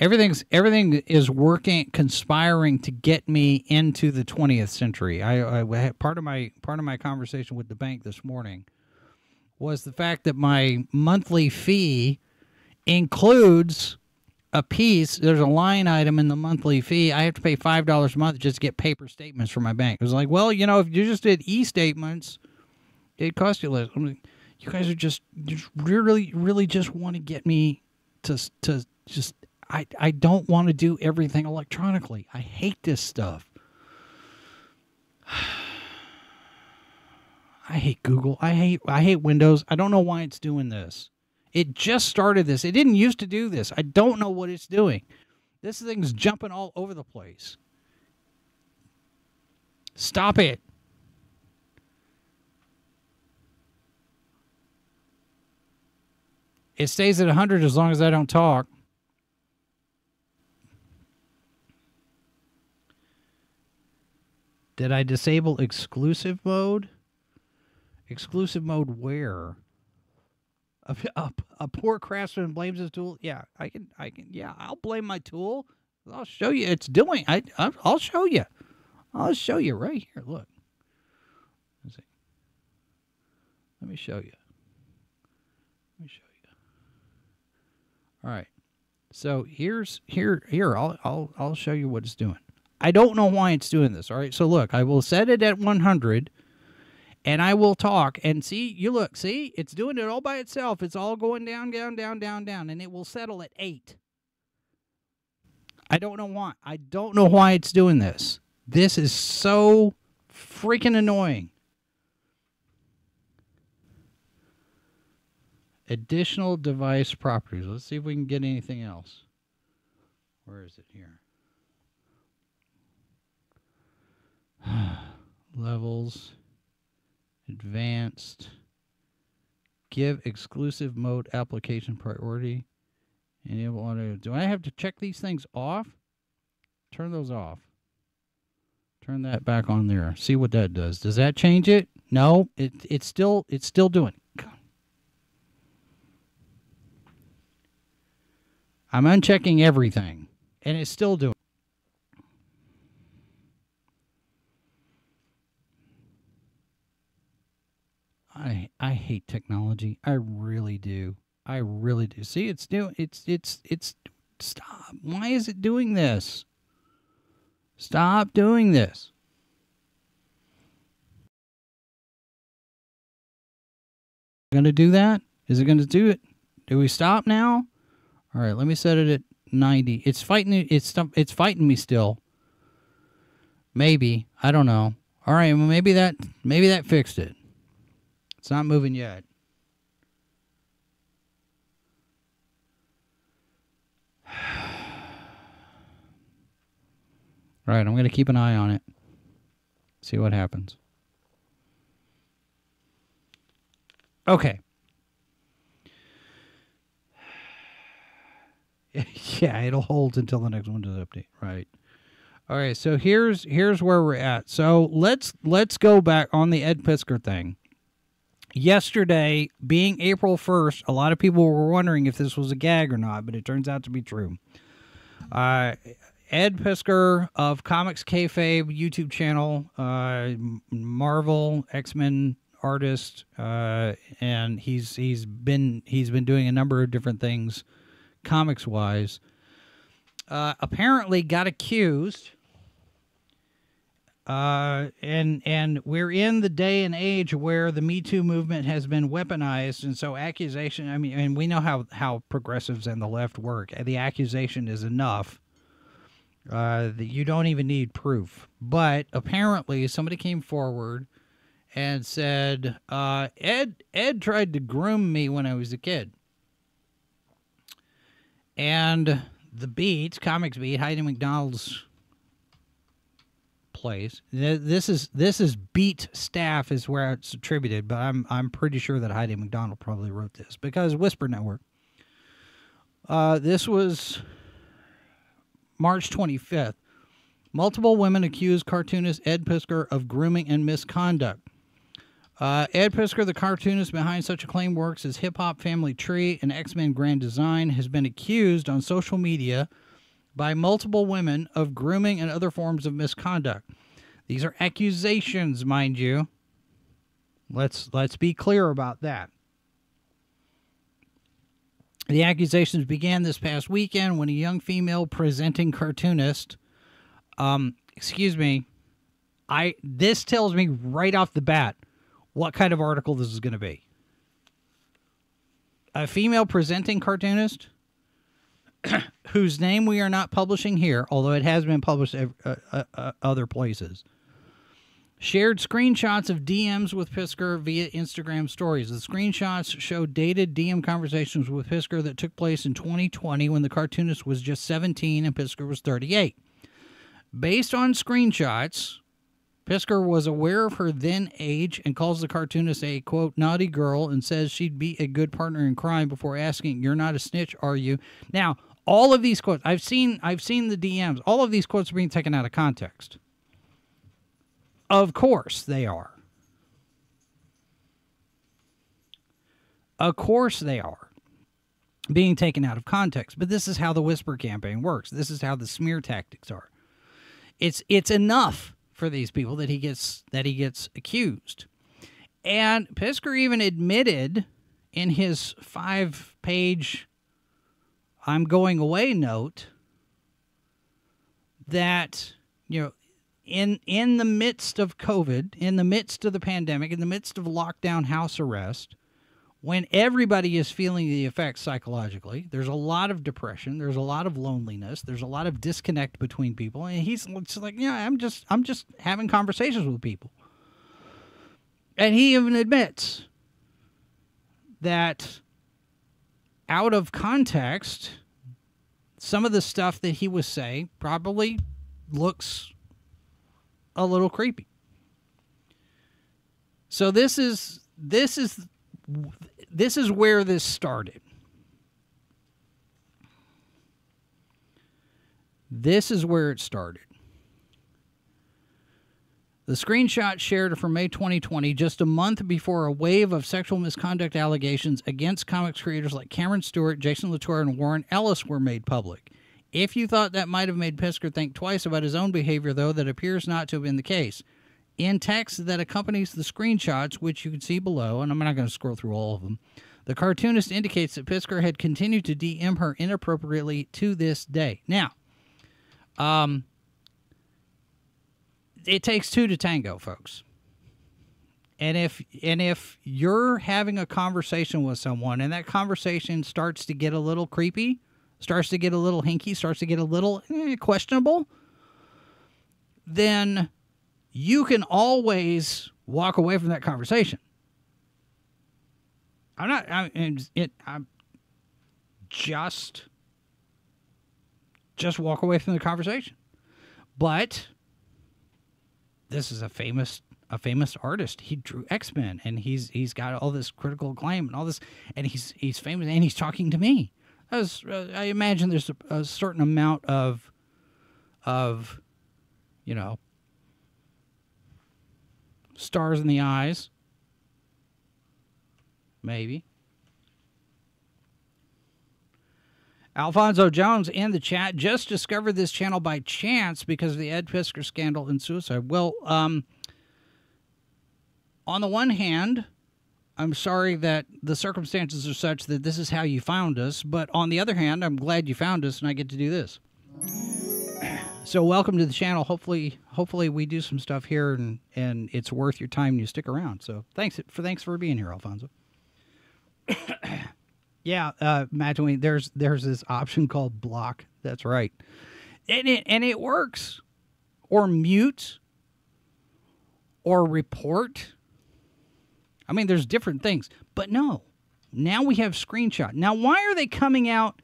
Everything's everything is working, conspiring to get me into the 20th century. I, I part of my part of my conversation with the bank this morning was the fact that my monthly fee includes a piece. There's a line item in the monthly fee. I have to pay five dollars a month just to get paper statements from my bank. It was like, well, you know, if you just did e-statements, it cost you less. I'm like, you guys are just, just really, really just want to get me to to just. I I don't want to do everything electronically. I hate this stuff. [SIGHS] [SIGHS] I hate Google. I hate I hate Windows. I don't know why it's doing this. It just started this. It didn't used to do this. I don't know what it's doing. This thing's jumping all over the place. Stop it. It stays at 100 as long as I don't talk. Did I disable exclusive mode? Exclusive mode where? A, [LAUGHS] a, a, poor craftsman blames his tool. Yeah, I can. I can. Yeah, I'll blame my tool. I'll show you. It's doing. I. I'll show you. I'll show you right here. Look. Let's see. Let me show you. Let me show you. All right. So here's here here. I'll I'll I'll show you what it's doing. I don't know why it's doing this. All right. So look, I will set it at 100 and I will talk and see. You look, see, it's doing it all by itself. It's all going down, down, down, down, down, and it will settle at eight. I don't know why. I don't know why it's doing this. This is so freaking annoying. Additional device properties. Let's see if we can get anything else. Where is it here? [SIGHS] Levels. Advanced. Give exclusive mode application priority. Enable auto. Do I have to check these things off? Turn those off. Turn that back on there. See what that does. Does that change it? No, it it's still it's still doing. I'm unchecking everything, and it's still doing. I hate technology. I really do. I really do. See, it's doing. It's it's it's. Stop. Why is it doing this? Stop doing this. Going to do that? Is it going to do it? Do we stop now? All right, let me set it at 90. It's fighting it's it's fighting me still. Maybe, I don't know. All right, well maybe that maybe that fixed it. It's not moving yet. [SIGHS] Right, I'm going to keep an eye on it. See what happens. Okay. [SIGHS] yeah, it'll hold until the next Windows update, right? All right, so here's here's where we're at. So let's let's go back on the Ed Piskor thing. Yesterday, being April 1st, a lot of people were wondering if this was a gag or not, but it turns out to be true. Uh, Ed Piskor of Comics Kayfabe YouTube channel, uh, Marvel X Men artist, uh, and he's he's been he's been doing a number of different things, comics wise. Uh, apparently, got accused. Uh, and and we're in the day and age where the Me Too movement has been weaponized, and so accusation. I mean, and we know how how progressives and the left work. The accusation is enough uh, that you don't even need proof. But apparently, somebody came forward and said, uh, "Ed Ed tried to groom me when I was a kid." And the Beat, Comics Beat, Heidi MacDonald's place. This is this is Beat staff is where it's attributed, but I'm I'm pretty sure that Heidi MacDonald probably wrote this because Whisper Network. Uh, this was March 25th. Multiple women accused cartoonist Ed Piskor of grooming and misconduct. Uh, Ed Piskor, the cartoonist behind such acclaimed works as Hip Hop Family Tree and X Men Grand Design, has been accused on social media by multiple women of grooming and other forms of misconduct. These are accusations, mind you. Let's let's be clear about that. The accusations began this past weekend when a young female presenting cartoonist, um, excuse me, I this tells me right off the bat what kind of article this is going to be. A female presenting cartoonist [COUGHS] whose name we are not publishing here, although it has been published uh, uh, uh, other places, shared screenshots of DMs with Piskor via Instagram stories. The screenshots show dated DM conversations with Piskor that took place in 2020 when the cartoonist was just 17 and Piskor was 38. Based on screenshots, Piskor was aware of her then age and calls the cartoonist a quote naughty girl and says she'd be a good partner in crime before asking, "You're not a snitch, are you?" Now, all of these quotes I've seen I've seen the DMs. All of these quotes are being taken out of context. Of course they are. Of course they are being taken out of context. But this is how the whisper campaign works. This is how the smear tactics are. It's it's enough for these people that he gets that he gets accused. And Piskor even admitted in his five page I'm going away note that you know, in in the midst of COVID, in the midst of the pandemic, in the midst of lockdown, house arrest, when everybody is feeling the effects psychologically, there's a lot of depression, there's a lot of loneliness, there's a lot of disconnect between people, and he's like, yeah, I'm just I'm just having conversations with people. And he even admits that out of context, some of the stuff that he was saying probably looks a little creepy. So this is this is this is where this started. This is where it started. The screenshot shared from May 2020, just a month before a wave of sexual misconduct allegations against comics creators like Cameron Stewart, Jason Latour, and Warren Ellis were made public. If you thought that might have made Piskor think twice about his own behavior, though, that appears not to have been the case. In text that accompanies the screenshots, which you can see below, and I'm not going to scroll through all of them, the cartoonist indicates that Piskor had continued to DM her inappropriately to this day. Now, um, it takes two to tango, folks. And if and if you're having a conversation with someone and that conversation starts to get a little creepy, starts to get a little hinky, starts to get a little eh, questionable, then you can always walk away from that conversation. I'm not. I, it. I'm just just walk away from the conversation. But this is a famous a famous artist. He drew X Men, and he's he's got all this critical acclaim and all this, and he's he's famous, and he's talking to me. As uh, I imagine, there's a, a certain amount of of you know stars in the eyes, maybe. Alfonso Jones in the chat just discovered this channel by chance because of the Ed Piskor scandal and suicide. Well, um, on the one hand, I'm sorry that the circumstances are such that this is how you found us, but on the other hand, I'm glad you found us and I get to do this. [CLEARS THROAT] So welcome to the channel. Hopefully, hopefully we do some stuff here and and it's worth your time and you stick around. So thanks for thanks for being here, Alfonso. [CLEARS THROAT] Yeah, uh, imagine there's there's this option called block. That's right, and it and it works, or mute, or report. I mean, there's different things, but no. Now we have screenshot. Now, why are they coming out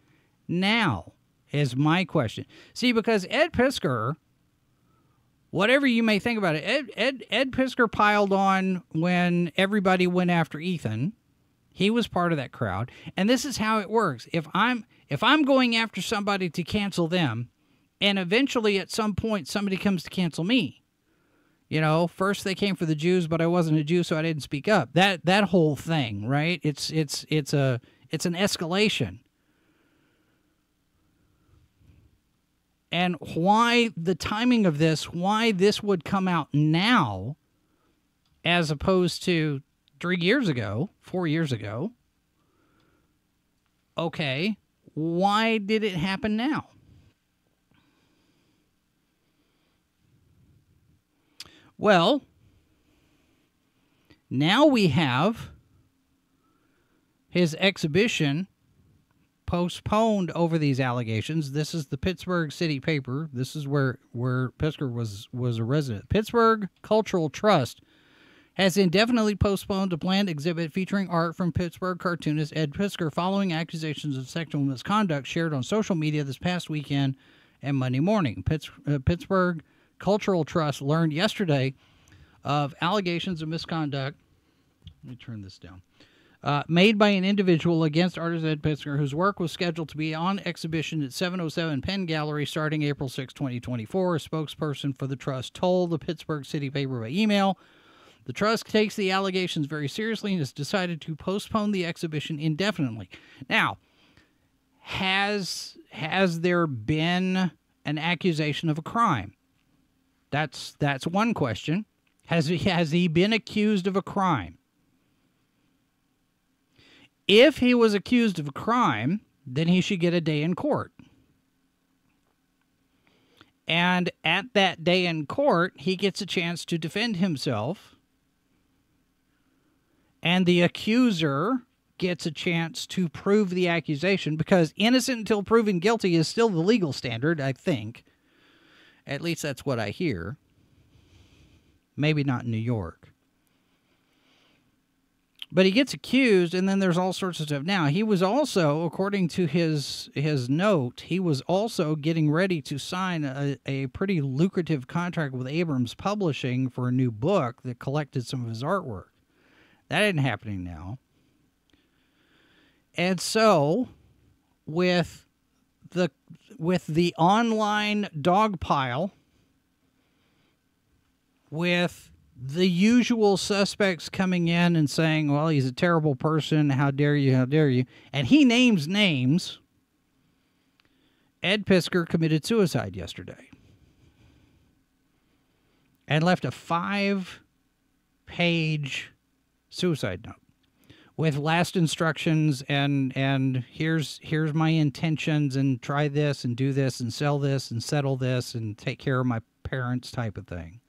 now? Is my question. See, because Ed Piskor, whatever you may think about it, Ed Ed Ed Piskor piled on when everybody went after Ethan he was part of that crowd. And this is how it works. If I'm if I'm going after somebody to cancel them, and eventually at some point somebody comes to cancel me. You know, first they came for the Jews, but I wasn't a Jew, so I didn't speak up. That that whole thing, right? It's it's it's a it's an escalation. And why the timing of this, why this would come out now as opposed to three years ago, four years ago. Okay, why did it happen now? Well, now we have his exhibition postponed over these allegations. This is the Pittsburgh City paper. This is where where Piskor was was a resident. Pittsburgh Cultural Trust has indefinitely postponed a planned exhibit featuring art from Pittsburgh cartoonist Ed Piskor following accusations of sexual misconduct shared on social media this past weekend and Monday morning. Uh, Pittsburgh Cultural Trust learned yesterday of allegations of misconduct. Let me turn this down. Uh, made by an individual against artist Ed Piskor, whose work was scheduled to be on exhibition at 707 Penn Gallery starting April 6, 2024. A spokesperson for the trust told the Pittsburgh City paper by email the trust takes the allegations very seriously and has decided to postpone the exhibition indefinitely. Now, has has there been an accusation of a crime? That's that's one question. Has he, has he been accused of a crime? If he was accused of a crime, then he should get a day in court. And at that day in court, he gets a chance to defend himself. And the accuser gets a chance to prove the accusation because innocent until proven guilty is still the legal standard, I think. At least that's what I hear. Maybe not in New York. But he gets accused, and then there's all sorts of stuff. Now he was also, according to his his note, he was also getting ready to sign a, a pretty lucrative contract with Abrams Publishing for a new book that collected some of his artwork. That isn't happening now. And so, with the with the online dog pile, with the usual suspects coming in and saying, "Well, he's a terrible person. How dare you? How dare you?" and he names names. Ed Piskor committed suicide yesterday and left a five-page suicide note. With last instructions and and here's here's my intentions and try this and do this and sell this and settle this and take care of my parents type of thing.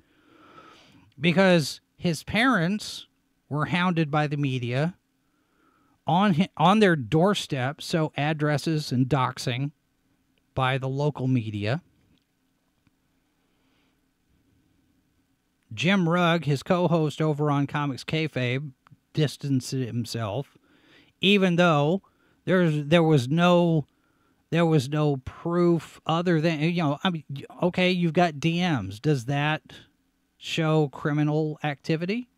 Because his parents were hounded by the media on on their doorstep so addresses and doxing by the local media. Jim Rugg, his co-host over on Comics Kayfabe, distanced himself, even though there's there was no there was no proof other than you know I mean okay you've got DMs does that show criminal activity?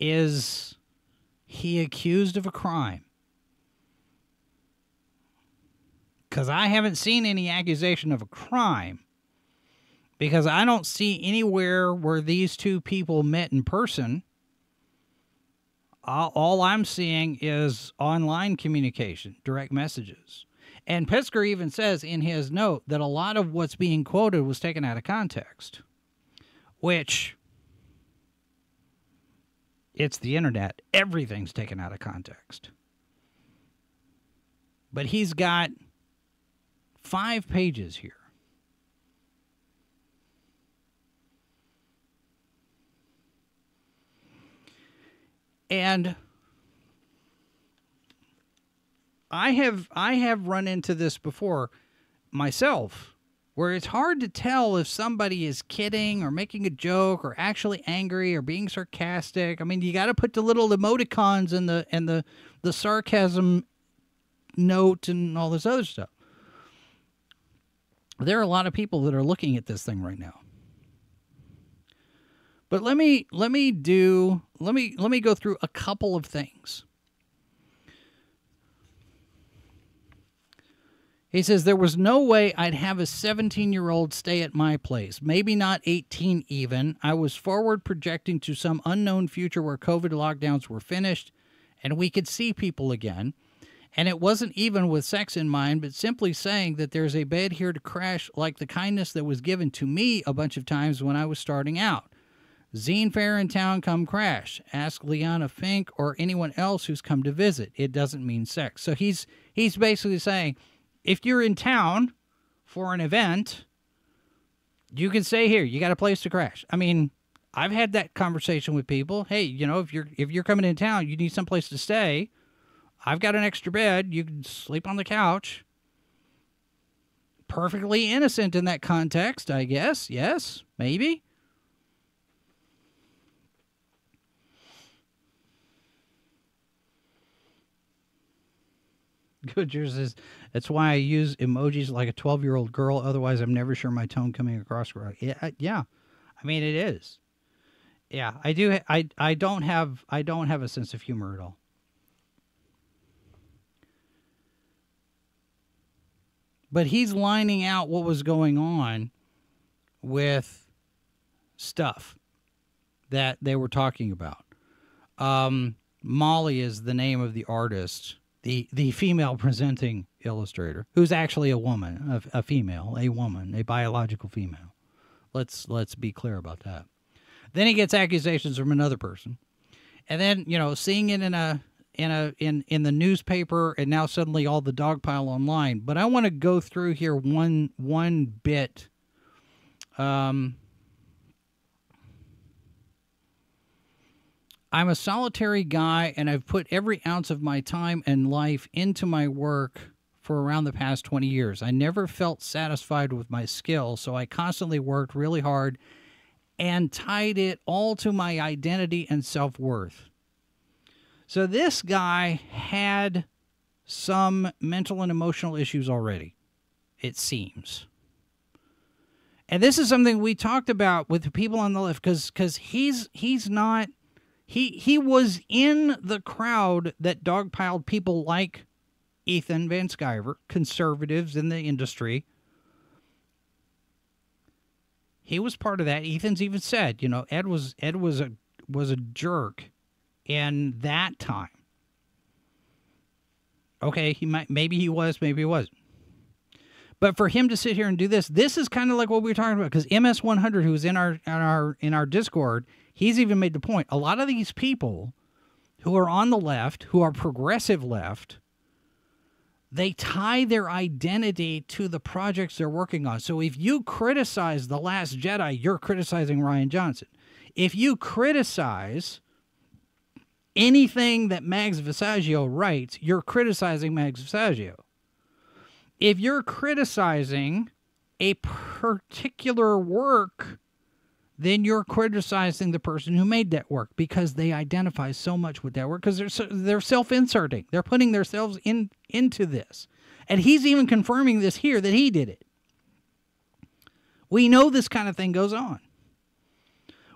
Is he accused of a crime? Because I haven't seen any accusation of a crime. Because I don't see anywhere where these two people met in person. All I'm seeing is online communication, direct messages. And Piskor even says in his note that a lot of what's being quoted was taken out of context, which it's the internet. Everything's taken out of context. But he's got five pages here. And I have I have run into this before myself where it's hard to tell if somebody is kidding or making a joke or actually angry or being sarcastic. I mean, you got to put the little emoticons and the and the the sarcasm note and all this other stuff. There are a lot of people that are looking at this thing right now. But let me let me do let me let me go through a couple of things. He says there was no way I'd have a 17-year-old stay at my place. Maybe not 18 even. I was forward projecting to some unknown future where COVID lockdowns were finished and we could see people again. And it wasn't even with sex in mind, but simply saying that there's a bed here to crash like the kindness that was given to me a bunch of times when I was starting out. Zine Fair in town, come crash. Ask Liana Finck or anyone else who's come to visit. It doesn't mean sex. So he's he's basically saying if you're in town for an event, you can stay here. You got a place to crash. I mean, I've had that conversation with people. Hey, you know, if you're if you're coming in town, you need some place to stay. I've got an extra bed. You can sleep on the couch. Perfectly innocent in that context, I guess. Yes, maybe. Goodyear says, that's why I use emojis like a 12 year old girl. Otherwise, I'm never sure my tone coming across. Yeah, yeah. I mean, it is. Yeah, I do. I I don't have I don't have a sense of humor at all. But he's lining out what was going on with stuff that they were talking about. Um, Molly is the name of the artist the the female presenting illustrator, who's actually a woman, a, a, female, a woman, a biological female. Let's let's be clear about that. Then he gets accusations from another person, and then you know, seeing it in a in a in in the newspaper and now suddenly all the dogpile online. But I want to go through here one one bit. Um, I'm a solitary guy, and I've put every ounce of my time and life into my work for around the past 20 years. I never felt satisfied with my skill, so I constantly worked really hard and tied it all to my identity and self worth. So this guy had some mental and emotional issues already, it seems. And this is something we talked about with the people on the left because because he's he's not he he was in the crowd that dogpiled people like Ethan Van Sciver, conservatives in the industry. He was part of that. Ethan's even said, you know, Ed was Ed was a was a jerk in that time. Okay, he might maybe he was, maybe he wasn't. But for him to sit here and do this, this is kind of like what we were talking about because MS100, who's in our in our in our Discord, he's even made the point. A lot of these people who are on the left, who are progressive left, they tie their identity to the projects they're working on. So if you criticize The Last Jedi, you're criticizing Rian Johnson. If you criticize anything that Mags Visaggio writes, you're criticizing Mags Visaggio. If you're criticizing a particular work, then you're criticizing the person who made that work because they identify so much with that work because they're so, they're self-inserting. They're putting themselves in into this. And he's even confirming this here that he did it. We know this kind of thing goes on.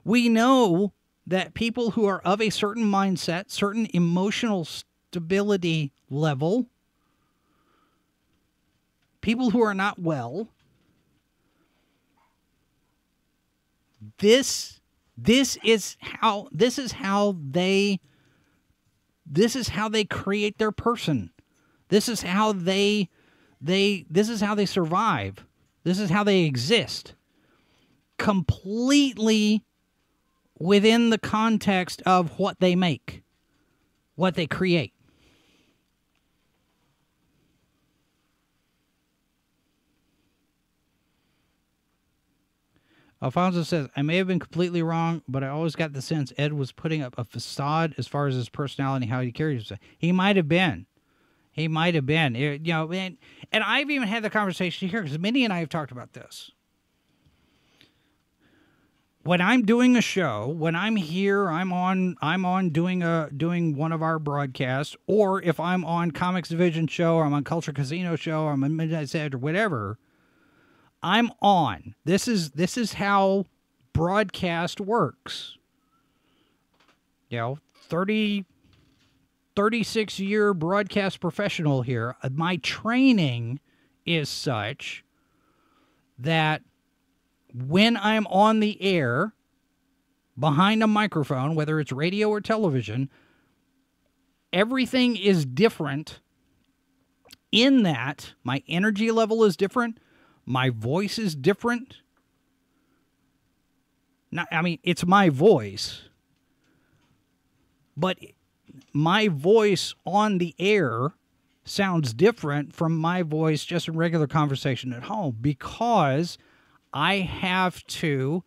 We know that people who are of a certain mindset, certain emotional stability level, people who are not well, this this is how this is how they this is how they create their person. This is how they they this is how they survive. This is how they exist. Completely within the context of what they make, what they create. Alfonso says, I may have been completely wrong, but I always got the sense Ed was putting up a facade as far as his personality how he carries himself. He might have been. He might have been. It, you know, and, and I've even had the conversation here because Minnie and I have talked about this. When I'm doing a show, when I'm here, I'm on I'm on doing a doing one of our broadcasts, or if I'm on Comics Division show or I'm on Culture Casino show or I'm on Midnight Set or whatever, I'm on. This is this is how broadcast works. You know, 30 36 year broadcast professional here. Uh, my training is such that when I'm on the air behind a microphone, whether it's radio or television, everything is different in that my energy level is different, my voice is different. Not, I mean, it's my voice, but my voice on the air sounds different from my voice just in regular conversation at home because I have to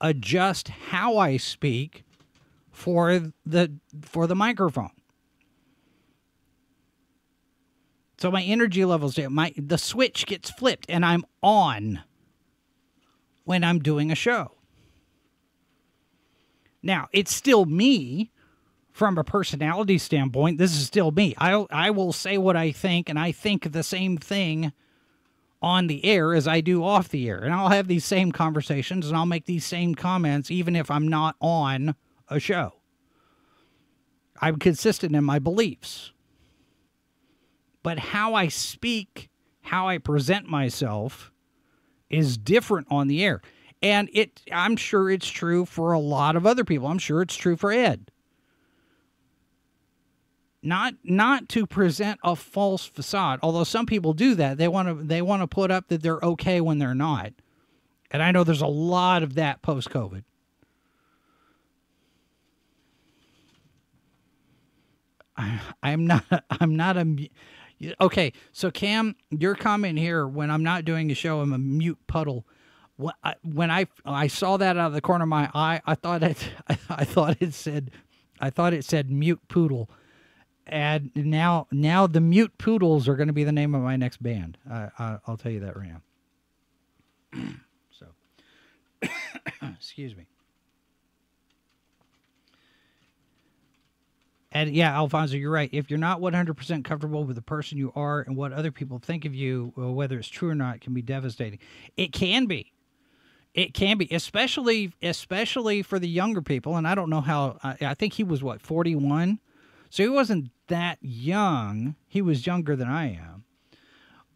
adjust how I speak for the for the microphone. So my energy levels my the switch gets flipped and I'm on when I'm doing a show. Now, it's still me from a personality standpoint. This is still me. I I will say what I think and I think the same thing on the air as I do off the air. And I'll have these same conversations and I'll make these same comments even if I'm not on a show. I'm consistent in my beliefs but how I speak, how I present myself is different on the air. And it I'm sure it's true for a lot of other people. I'm sure it's true for Ed. Not not to present a false facade, although some people do that. They want to they want to put up that they're okay when they're not. And I know there's a lot of that post COVID. I'm not. [LAUGHS] I'm not a. Okay, so Cam, your comment here when I'm not doing a show, I'm a mute puddle. When I, when I I saw that out of the corner of my eye, I thought it. [LAUGHS] I thought it said, I thought it said mute poodle, and now now the mute poodles are going to be the name of my next band. I, I I'll tell you that right now. [COUGHS] so, [COUGHS] excuse me. And yeah, Alfonso, you're right. If you're not 100% comfortable with the person you are and what other people think of you, well, whether it's true or not, can be devastating. It can be. It can be, especially especially for the younger people. And I don't know how. I, I think he was what 41, so he wasn't that young. He was younger than I am,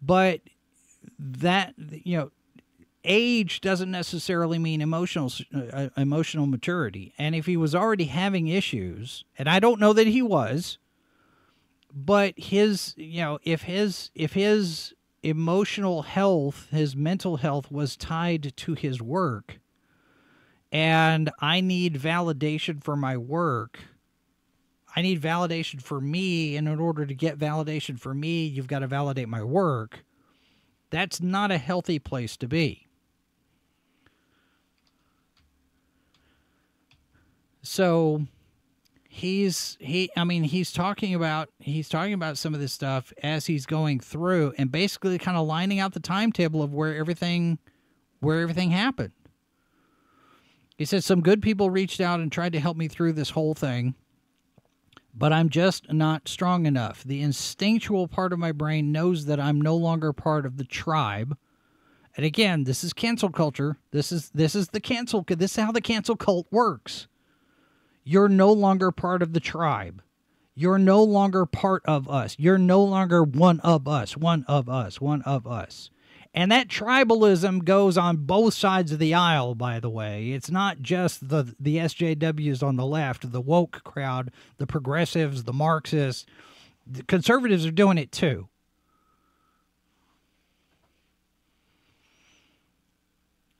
but that you know age doesn't necessarily mean emotional uh, emotional maturity. And if he was already having issues, and I don't know that he was, but his you know if his if his emotional health, his mental health was tied to his work, and I need validation for my work. I need validation for me, and in order to get validation for me, you've got to validate my work. That's not a healthy place to be. So he's he i mean he's talking about he's talking about some of this stuff as he's going through and basically kind of lining out the timetable of where everything where everything happened. He says some good people reached out and tried to help me through this whole thing but i'm just not strong enough. The instinctual part of my brain knows that i'm no longer part of the tribe. And again this is cancel culture. This is this is the cancel this is how the cancel cult works you're no longer part of the tribe. You're no longer part of us. You're no longer one of us, one of us, one of us. And that tribalism goes on both sides of the aisle, by the way. It's not just the, the SJWs on the left, the woke crowd, the progressives, the Marxists. The conservatives are doing it too.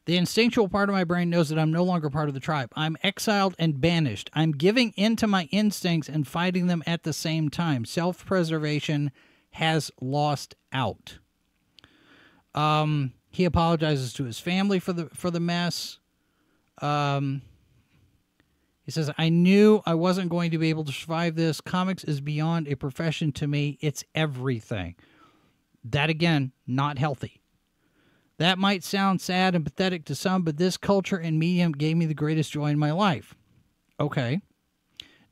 The instinctual part of my brain knows that I'm no longer part of the tribe. I'm exiled and banished. I'm giving in to my instincts and fighting them at the same time. Self preservation has lost out. Um, he apologizes to his family for the for the mess. Um, he says, "I knew I wasn't going to be able to survive this. Comics is beyond a profession to me. It's everything." That again, not healthy. That might sound sad and pathetic to some, but this culture and medium gave me the greatest joy in my life. Okay.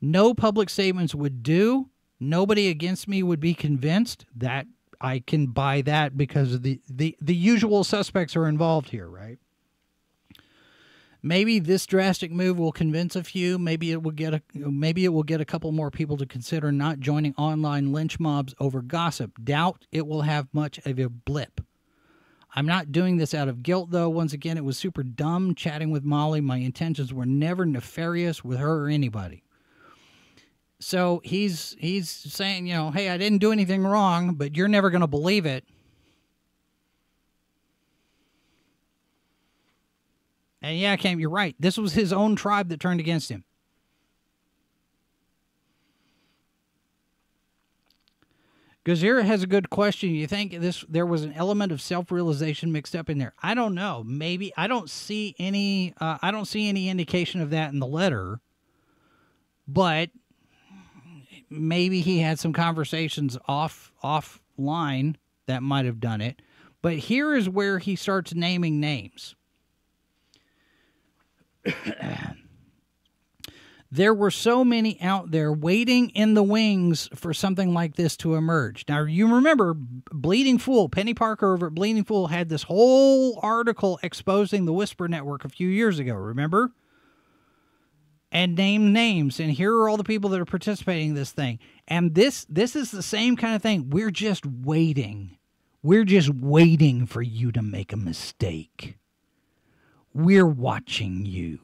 No public statements would do. Nobody against me would be convinced that I can buy that because the, the, the usual suspects are involved here, right? Maybe this drastic move will convince a few. Maybe it will get a maybe it will get a couple more people to consider not joining online lynch mobs over gossip. Doubt it will have much of a blip. I'm not doing this out of guilt, though. Once again, it was super dumb chatting with Molly. My intentions were never nefarious with her or anybody. So he's he's saying, you know, hey, I didn't do anything wrong, but you're never going to believe it. And yeah, Cam, you're right. This was his own tribe that turned against him. Gazira has a good question. You think this there was an element of self-realization mixed up in there? I don't know. Maybe I don't see any. Uh, I don't see any indication of that in the letter. But maybe he had some conversations off offline that might have done it. But here is where he starts naming names. [CLEARS THROAT] there were so many out there waiting in the wings for something like this to emerge. Now, you remember Bleeding Fool, Penny Parker over at Bleeding Fool had this whole article exposing the Whisper Network a few years ago, remember? And named names, and here are all the people that are participating in this thing. And this this is the same kind of thing. We're just waiting. We're just waiting for you to make a mistake. We're watching you.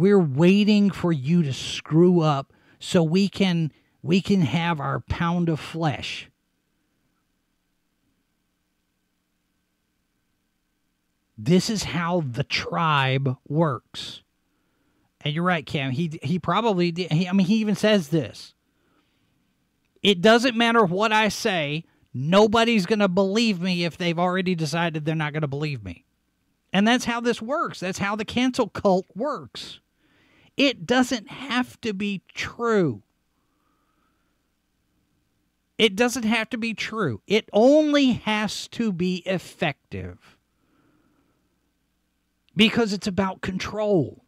We're waiting for you to screw up so we can we can have our pound of flesh. This is how the tribe works. And you're right, Cam. He he probably. He, I mean, he even says this. It doesn't matter what I say, nobody's going to believe me if they've already decided they're not going to believe me. And that's how this works. That's how the cancel cult works. It doesn't have to be true. It doesn't have to be true. It only has to be effective. Because it's about control.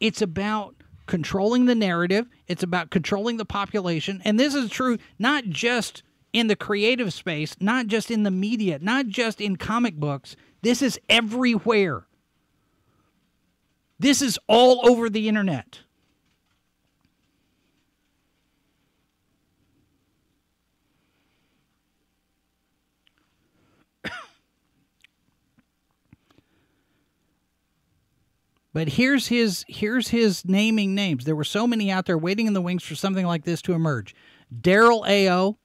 It's about controlling the narrative, it's about controlling the population. And this is true not just in the creative space, not just in the media, not just in comic books. This is everywhere. This is all over the internet. [COUGHS] But here's his here's his naming names. There were so many out there waiting in the wings for something like this to emerge. Daryl Ayo.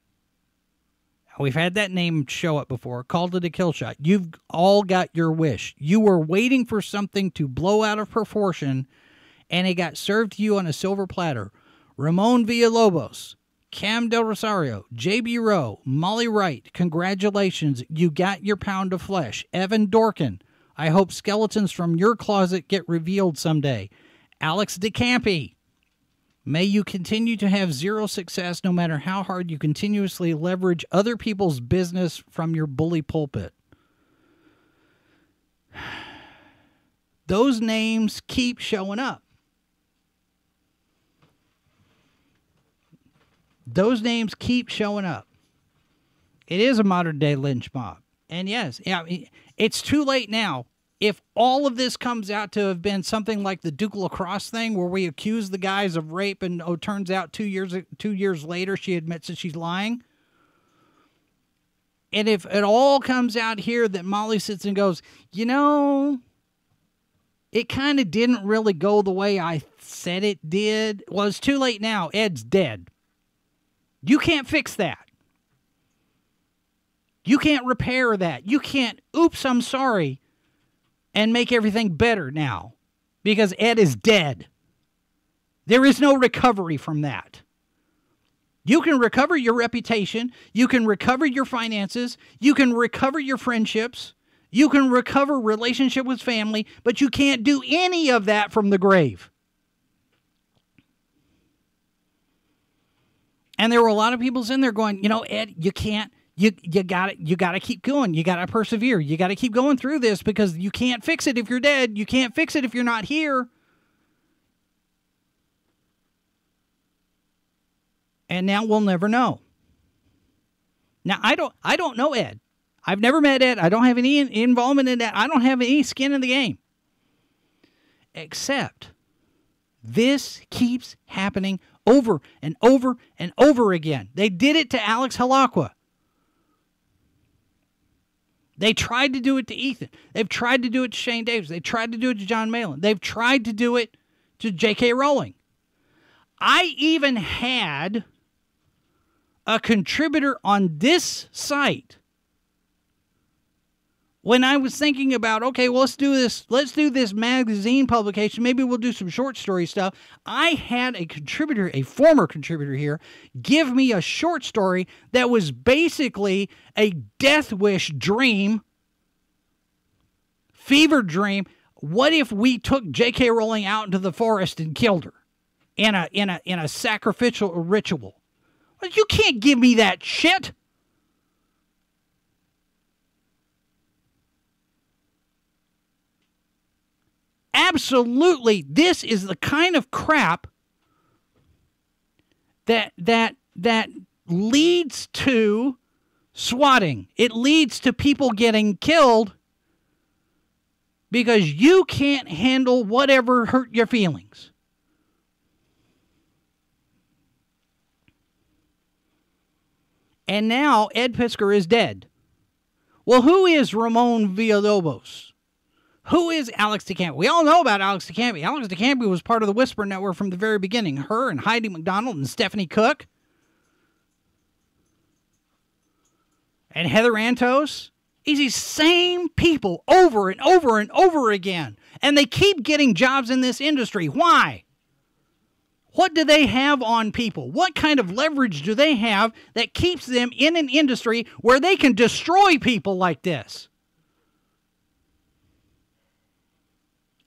We've had that name show up before. Called it a kill shot. You've all got your wish. You were waiting for something to blow out of proportion, and it got served to you on a silver platter. Ramon Villalobos, Cam Del Rosario, JB Rowe, Molly Wright, congratulations. You got your pound of flesh. Evan Dorkin, I hope skeletons from your closet get revealed someday. Alex de Campi, may you continue to have zero success no matter how hard you continuously leverage other people's business from your bully pulpit. [SIGHS] Those names keep showing up. Those names keep showing up. It is a modern day lynch mob. And yes, yeah, it's too late now. If all of this comes out to have been something like the Duke Lacrosse thing, where we accuse the guys of rape, and oh, turns out two years two years later she admits that she's lying. And if it all comes out here that Molly sits and goes, you know, it kind of didn't really go the way I said it did. Well, it's too late now. Ed's dead. You can't fix that. You can't repair that. You can't, oops, I'm sorry, and make everything better now because Ed is dead. There is no recovery from that. You can recover your reputation. You can recover your finances. You can recover your friendships. You can recover relationship with family, but you can't do any of that from the grave. And there were a lot of people in there going, you know, Ed, you can't you you got you got to keep going. You got to persevere. You got to keep going through this because you can't fix it if you're dead. You can't fix it if you're not here. And now we'll never know. Now I don't I don't know Ed. I've never met Ed. I don't have any involvement in that. I don't have any skin in the game. Except this keeps happening over and over and over again. They did it to Alex Halakwa. They tried to do it to Ethan. They've tried to do it to Shane Davis. They tried to do it to Jon Malin. They've tried to do it to J.K. Rowling. I even had a contributor on this site when I was thinking about, okay, well, let's do this, let's do this magazine publication. Maybe we'll do some short story stuff. I had a contributor, a former contributor here, give me a short story that was basically a death wish dream, fever dream. What if we took J.K. Rowling out into the forest and killed her in a in a in a sacrificial ritual? You can't give me that shit. Absolutely this is the kind of crap that that that leads to swatting. It leads to people getting killed because you can't handle whatever hurt your feelings. And now Ed Piskor is dead. Well, who is Ramon Villalobos? Who is Alex de Campi? We all know about Alex de Campi. Alex de Campi was part of the Whisper Network from the very beginning. Her and Heidi MacDonald and Stephanie Cooke. And Heather Antos. These same people over and over and over again. And they keep getting jobs in this industry. Why? What do they have on people? What kind of leverage do they have that keeps them in an industry where they can destroy people like this?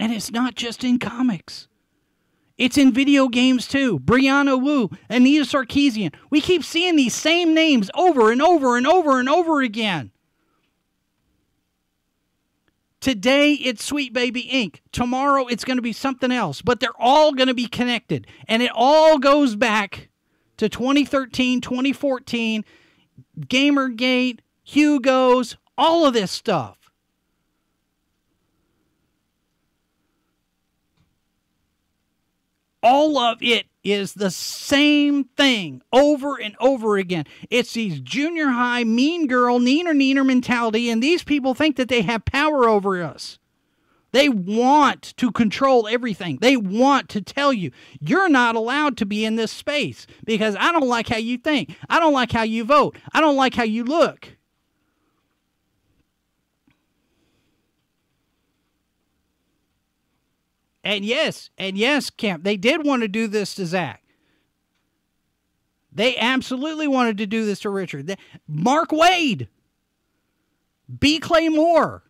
And it's not just in comics. It's in video games too. Brianna Wu, Anita Sarkeesian. We keep seeing these same names over and over and over and over again. Today it's Sweet Baby Inc. Tomorrow it's going to be something else, but they're all going to be connected. And it all goes back to 2013, 2014, Gamergate, Hugo's, all of this stuff. All of it is the same thing over and over again. It's these junior high, mean girl, neener neener mentality, and these people think that they have power over us. They want to control everything. They want to tell you, you're not allowed to be in this space because I don't like how you think. I don't like how you vote. I don't like how you look. And yes, and yes, Camp, they did want to do this to Zach. They absolutely wanted to do this to Richard. Mark Waid, B. Clay Moore.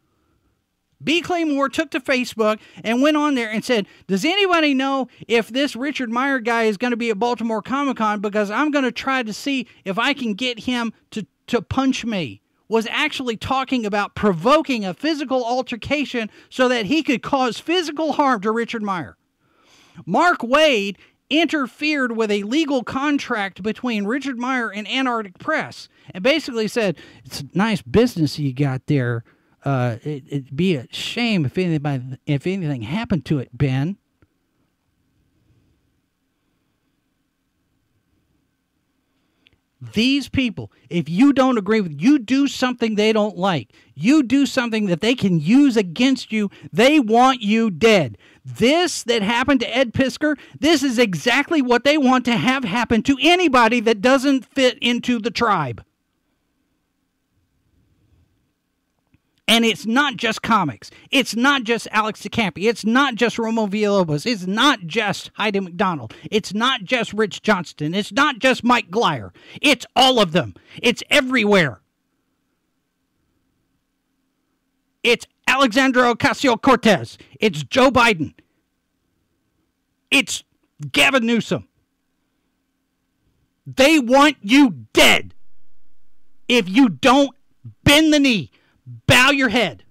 B. Clay Moore took to Facebook and went on there and said, Does anybody know if this Richard Meyer guy is going to be at Baltimore Comic Con? Because I'm going to try to see if I can get him to, to punch me was actually talking about provoking a physical altercation so that he could cause physical harm to Richard Meyer. Mark Waid interfered with a legal contract between Richard Meyer and Antarctic Press and basically said, It's nice business you got there. Uh, it, would be a shame if anybody, if anything happened to it, Ben. These people, if you don't agree with, you do something they don't like, you do something that they can use against you, they want you dead. This that happened to Ed Piskor, this is exactly what they want to have happen to anybody that doesn't fit into the tribe. And it's not just comics. It's not just Alex de Campi. It's not just Ramon Villalobos. It's not just Heidi MacDonald. It's not just Rich Johnston. It's not just Mike Glyer. It's all of them. It's everywhere. It's Alexandra Ocasio Cortez. It's Joe Biden. It's Gavin Newsom. They want you dead if you don't bend the knee Bow your head.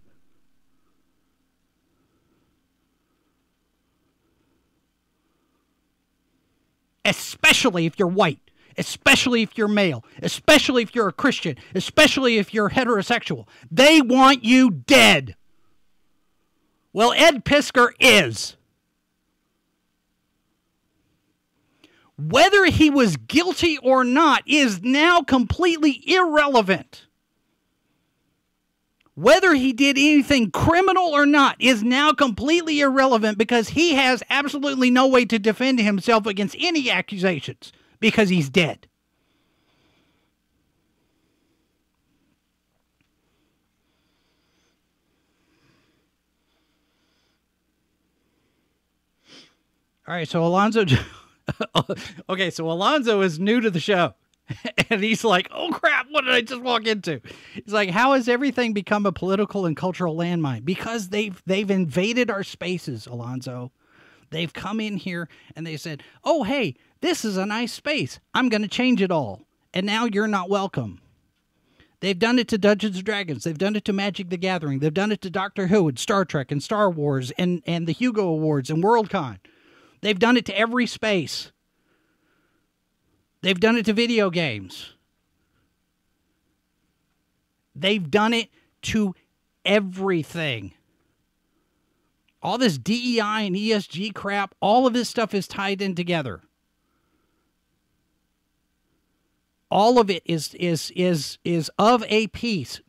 Especially if you're white, especially if you're male, especially if you're a Christian, especially if you're heterosexual. They want you dead. Well, Ed Piskor is. Whether he was guilty or not is now completely irrelevant whether he did anything criminal or not is now completely irrelevant because he has absolutely no way to defend himself against any accusations because he's dead. All right, so Alonzo. [LAUGHS] okay, so Alonzo is new to the show. [LAUGHS] and he's like, "Oh crap! What did I just walk into?" He's like, "How has everything become a political and cultural landmine? Because they've they've invaded our spaces, Alonzo. They've come in here and they said, "Oh hey, this is a nice space. I'm going to change it all." And now you're not welcome. They've done it to Dungeons and Dragons. They've done it to Magic the Gathering. They've done it to Doctor Who and Star Trek and Star Wars and, and the Hugo Awards and Worldcon. They've done it to every space. They've done it to video games. They've done it to everything. All this DEI and ESG crap, all of this stuff is tied in together. All of it is is is is of a piece.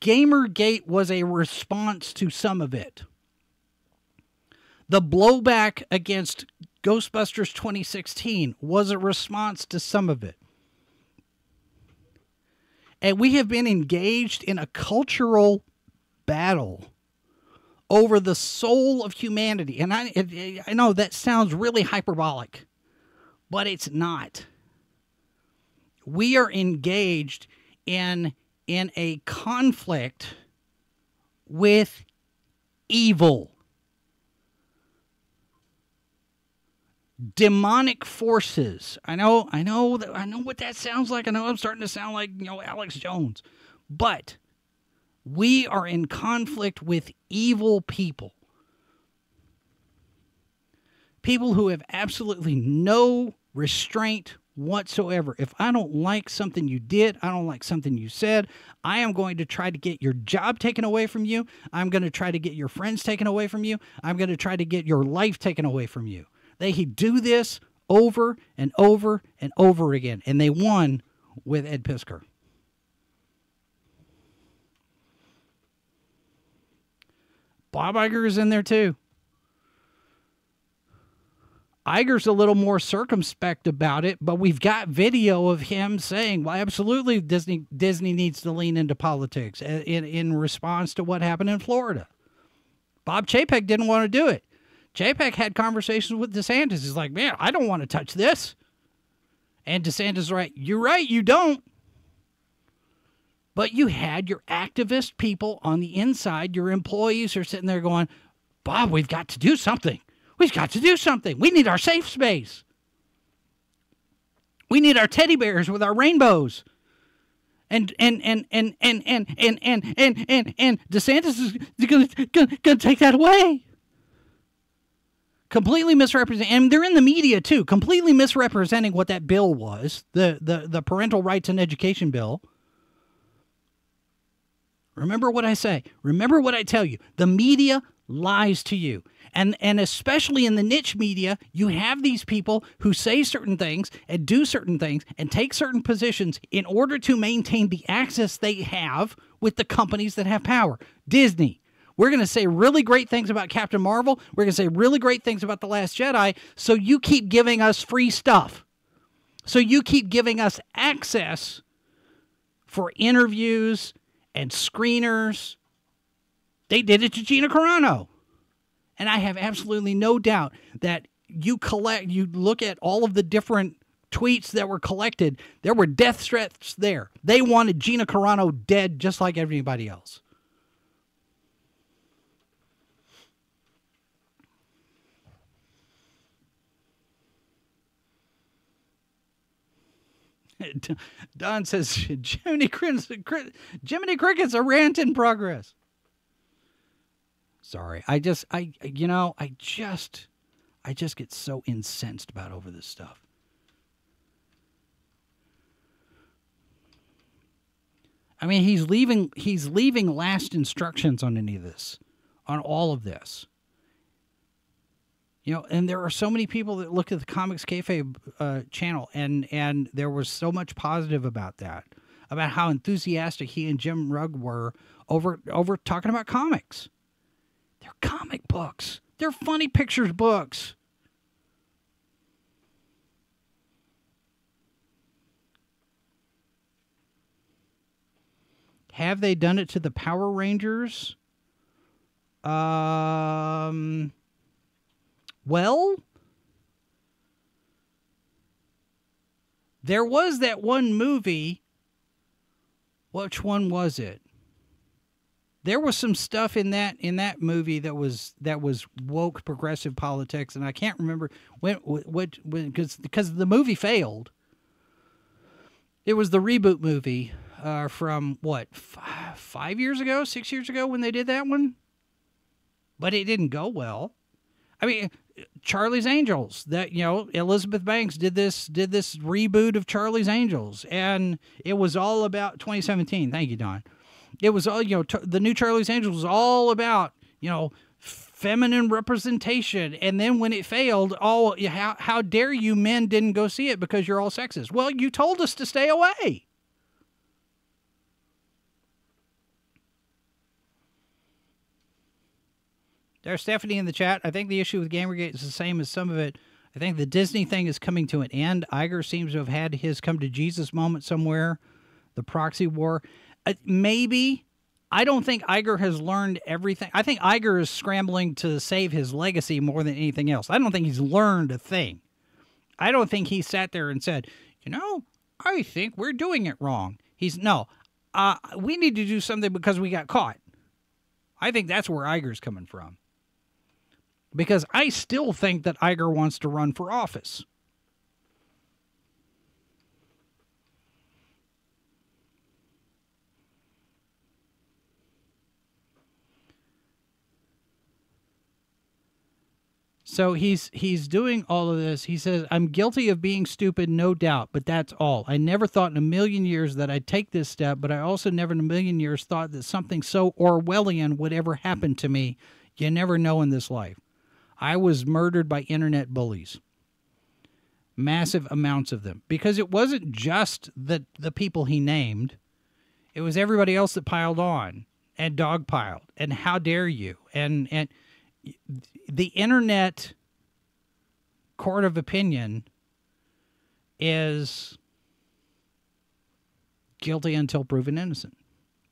Gamergate was a response to some of it. The blowback against Ghostbusters 2016 was a response to some of it. And we have been engaged in a cultural battle over the soul of humanity. And I, I know that sounds really hyperbolic, but it's not. We are engaged in in a conflict with evil. Demonic forces. I know, I know that I know what that sounds like. I know I'm starting to sound like, you know, Alex Jones. But we are in conflict with evil people. People who have absolutely no restraint whatsoever. If I don't like something you did, I don't like something you said, I am going to try to get your job taken away from you. I'm going to try to get your friends taken away from you. I'm going to try to get your life taken away from you. They do this over and over and over again, and they won with Ed Piskor. Bob Iger is in there too. Iger's a little more circumspect about it, but we've got video of him saying, "Well, absolutely, Disney Disney needs to lean into politics uh, in in response to what happened in Florida." Bob Chapek didn't want to do it. Chapek had conversations with DeSantis. He's like, "Man, I don't want to touch this," and DeSantis, is right? You're right, you don't. But you had your activist people on the inside. Your employees are sitting there going, "Bob, we've got to do something." We've got to do something. We need our safe space. We need our teddy bears with our rainbows. And and and and and and and and and and, and DeSantis is going to take that away. Completely misrepresenting, and they're in the media too. Completely misrepresenting what that bill was the the the parental rights and education bill. Remember what I say. Remember what I tell you. The media lies to you. And and especially in the niche media, you have these people who say certain things and do certain things and take certain positions in order to maintain the access they have with the companies that have power. Disney. We're going to say really great things about Captain Marvel. We're going to say really great things about The Last Jedi. So you keep giving us free stuff. So you keep giving us access for interviews and screeners. They did it to Gina Carano. And I have absolutely no doubt that you collect, you look at all of the different tweets that were collected, there were death threats there. They wanted Gina Carano dead just like everybody else. [LAUGHS] Don says Jiminy, Jiminy Cricket's a rant in progress. Sorry. I just I you know, I just I just get so incensed about over this stuff. I mean, he's leaving he's leaving last instructions on any of this, on all of this. You know, and there are so many people that look at the Comics Kayfabe uh, channel, and and there was so much positive about that, about how enthusiastic he and Jim Rugg were over over talking about comics. They're comic books. They're funny pictures books. Have they done it to the Power Rangers? Um well, there was that one movie. Which one was it? There was some stuff in that in that movie that was that was woke progressive politics, and I can't remember when what because because the movie failed. It was the reboot movie uh, from what five, five years ago, six years ago when they did that one, but it didn't go well. I mean, Charlie's Angels. That you know, Elizabeth Banks did this did this reboot of Charlie's Angels, and it was all about 2017. Thank you, Don. It was all you know. The new Charlie's Angels was all about you know feminine representation, and then when it failed, oh how how dare you men didn't go see it because you're all sexist? Well, you told us to stay away. There's Stephanie in the chat. I think the issue with Gamergate is the same as some of it. I think the Disney thing is coming to an end. Iger seems to have had his come to Jesus moment somewhere. The proxy war. Uh, maybe. I don't think Iger has learned everything. I think Iger is scrambling to save his legacy more than anything else. I don't think he's learned a thing. I don't think he sat there and said, you know, I think we're doing it wrong. He's no, uh, we need to do something because we got caught. I think that's where Iger's coming from. Because I still think that Iger wants to run for office. So he's he's doing all of this. He says, "I'm guilty of being stupid, no doubt, but that's all. I never thought in a million years that I'd take this step, but I also never in a million years thought that something so Orwellian would ever happen to me. You never know in this life. I was murdered by internet bullies. Massive amounts of them because it wasn't just the the people he named. It was everybody else that piled on and dogpiled and how dare you and and the internet court of opinion is guilty until proven innocent.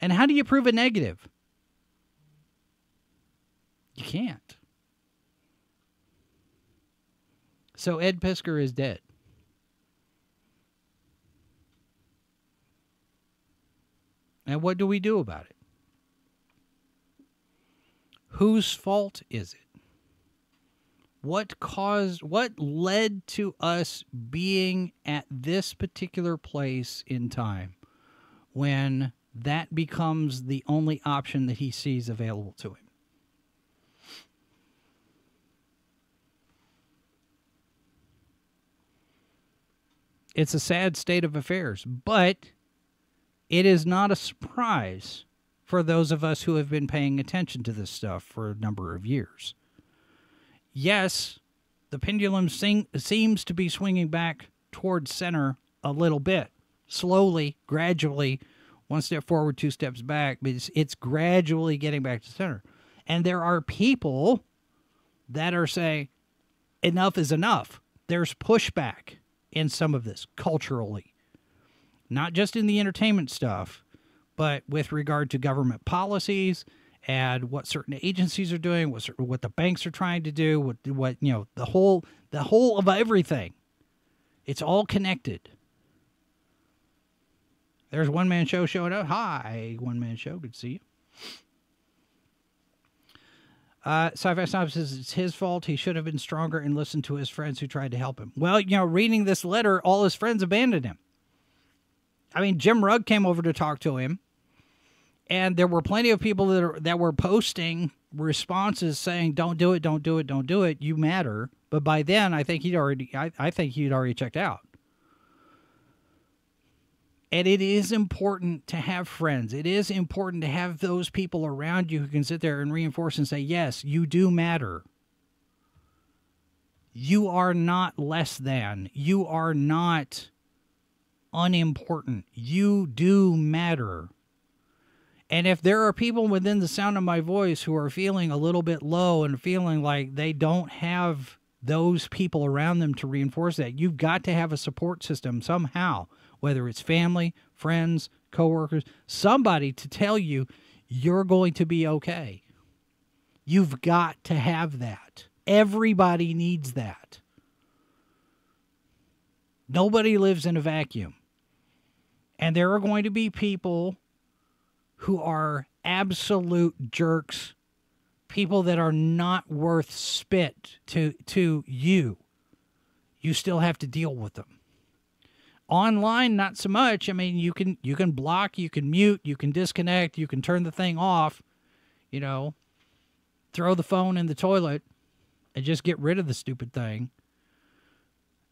And how do you prove a negative? You can't. So Ed Piskor is dead. And what do we do about it? Whose fault is it? What caused, what led to us being at this particular place in time when that becomes the only option that he sees available to him? It's a sad state of affairs, but it is not a surprise for those of us who have been paying attention to this stuff for a number of years. Yes, the pendulum sing- seems to be swinging back towards center a little bit, slowly, gradually, one step forward, two steps back, but it's, it's gradually getting back to center. And there are people that are saying, enough is enough. There's pushback in some of this culturally, not just in the entertainment stuff, but with regard to government policies and what certain agencies are doing, what what the banks are trying to do, what what you know, the whole the whole of everything. It's all connected. There's one man show showing up. Hi, one man show. Good to see you. Uh, Sci-Fi Snob says it's his fault. He should have been stronger and listened to his friends who tried to help him. Well, you know, reading this letter, all his friends abandoned him. I mean, Jim Rugg came over to talk to him, and there were plenty of people that are, that were posting responses saying, "Don't do it, don't do it, don't do it. You matter." But by then, I think he'd already, I, I think he'd already checked out. And it is important to have friends. It is important to have those people around you who can sit there and reinforce and say, yes, you do matter. You are not less than. You are not unimportant. You do matter. And if there are people within the sound of my voice who are feeling a little bit low and feeling like they don't have those people around them to reinforce that, you've got to have a support system somehow whether it's family, friends, coworkers, somebody to tell you you're going to be okay. You've got to have that. Everybody needs that. Nobody lives in a vacuum. And there are going to be people who are absolute jerks, people that are not worth spit to to you. You still have to deal with them online not so much. I mean you can you can block you can mute you can disconnect you can turn the thing off you know throw the phone in the toilet and just get rid of the stupid thing.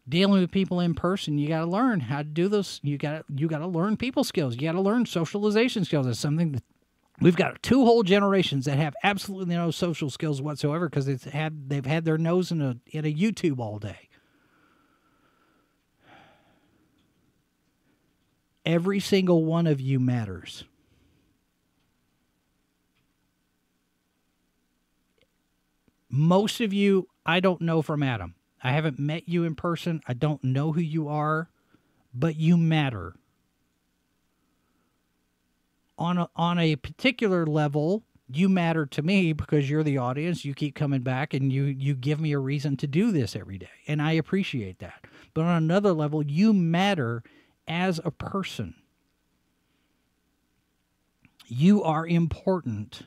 Dealing with people in person you got to learn how to do those you got you got to learn people skills. You got to learn socialization skills. It's something that we've got two whole generations that have absolutely no social skills whatsoever because it's had they've had their nose in a in a youtube all day Every single one of you matters. Most of you, I don't know from Adam. I haven't met you in person. I don't know who you are, but you matter. On a, on a particular level, you matter to me because you're the audience. You keep coming back and you you give me a reason to do this every day, and I appreciate that. But on another level, you matter as a person. You are important.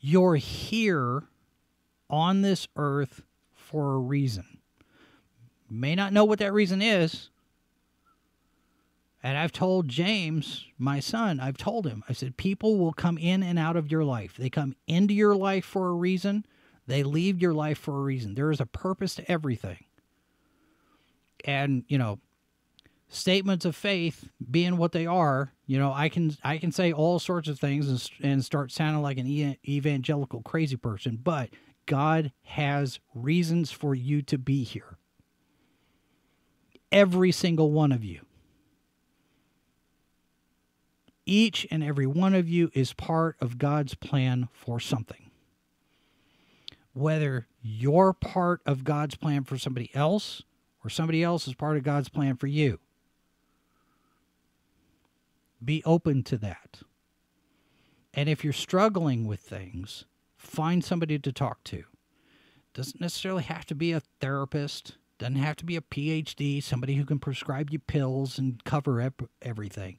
You're here on this earth for a reason. May not know what that reason is. And I've told James, my son, I've told him, I said, people will come in and out of your life. They come into your life for a reason, they leave your life for a reason. There is a purpose to everything. And, you know, statements of faith being what they are, you know, I can I can say all sorts of things and, and start sounding like an evangelical crazy person, but God has reasons for you to be here. Every single one of you. Each and every one of you is part of God's plan for something. Whether you're part of God's plan for somebody else or somebody else is part of God's plan for you. Be open to that. And if you're struggling with things, find somebody to talk to. Doesn't necessarily have to be a therapist, doesn't have to be a PhD, somebody who can prescribe you pills and cover up everything.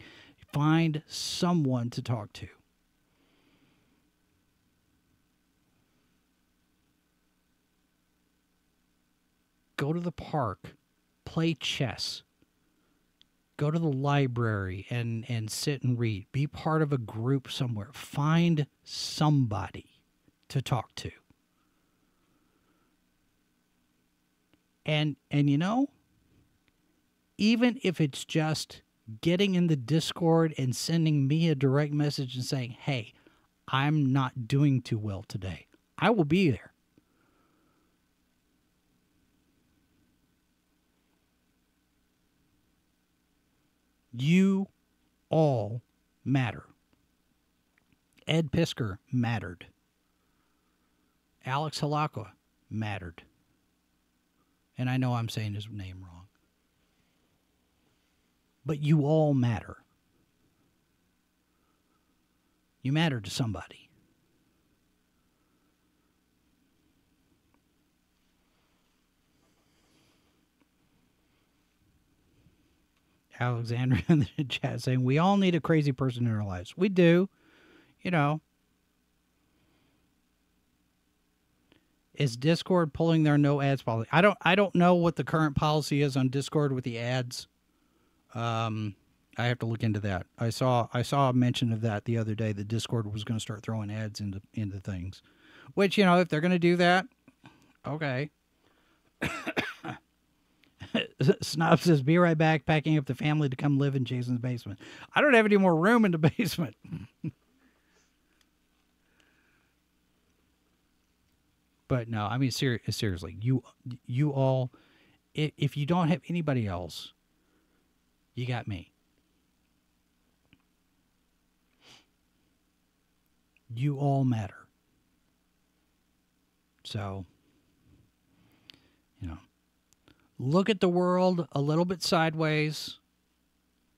Find someone to talk to. Go to the park, play chess, go to the library and and sit and read. Be part of a group somewhere. Find somebody to talk to. And and you know even if it's just getting in the discord and sending me a direct message and saying hey i'm not doing too well today. I will be there You all matter. Ed Piskor mattered. Alex Halakwa mattered. And I know I'm saying his name wrong. But you all matter. You matter to somebody. Alexandra in [LAUGHS] the chat saying we all need a crazy person in our lives. We do, you know. Is Discord pulling their no ads policy? I don't. I don't know what the current policy is on Discord with the ads. Um, I have to look into that. I saw. I saw a mention of that the other day. That Discord was going to start throwing ads into into things, which you know, if they're going to do that, okay. [COUGHS] [COUGHS] [LAUGHS] Snob says, "Be right back, packing up the family to come live in Jason's basement." I don't have any more room in the [LAUGHS] basement. but no, I mean ser- seriously, you you all, if, if you don't have anybody else, you got me. You all matter. So, you know look at the world a little bit sideways,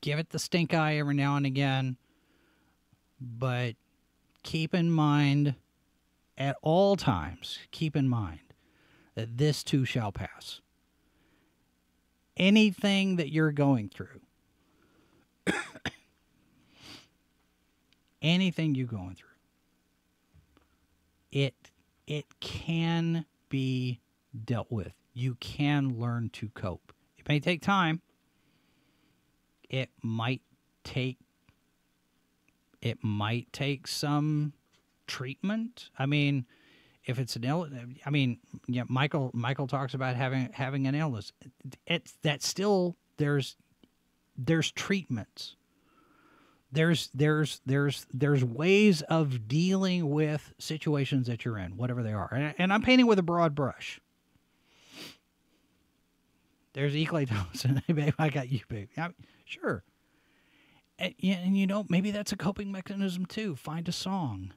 give it the stink eye every now and again, but keep in mind at all times, keep in mind that this too shall pass. Anything that you're going through, [COUGHS] anything you're going through, it it can be dealt with you can learn to cope. It may take time. It might take it might take some treatment. I mean, if it's an illness, I mean, yeah, Michael Michael talks about having having an illness. It's that still there's there's treatments. There's there's there's there's ways of dealing with situations that you're in, whatever they are. And, and I'm painting with a broad brush. There's E. Clay Thompson. babe, I got you, baby. I, sure. And, and you know, maybe that's a coping mechanism too. Find a song.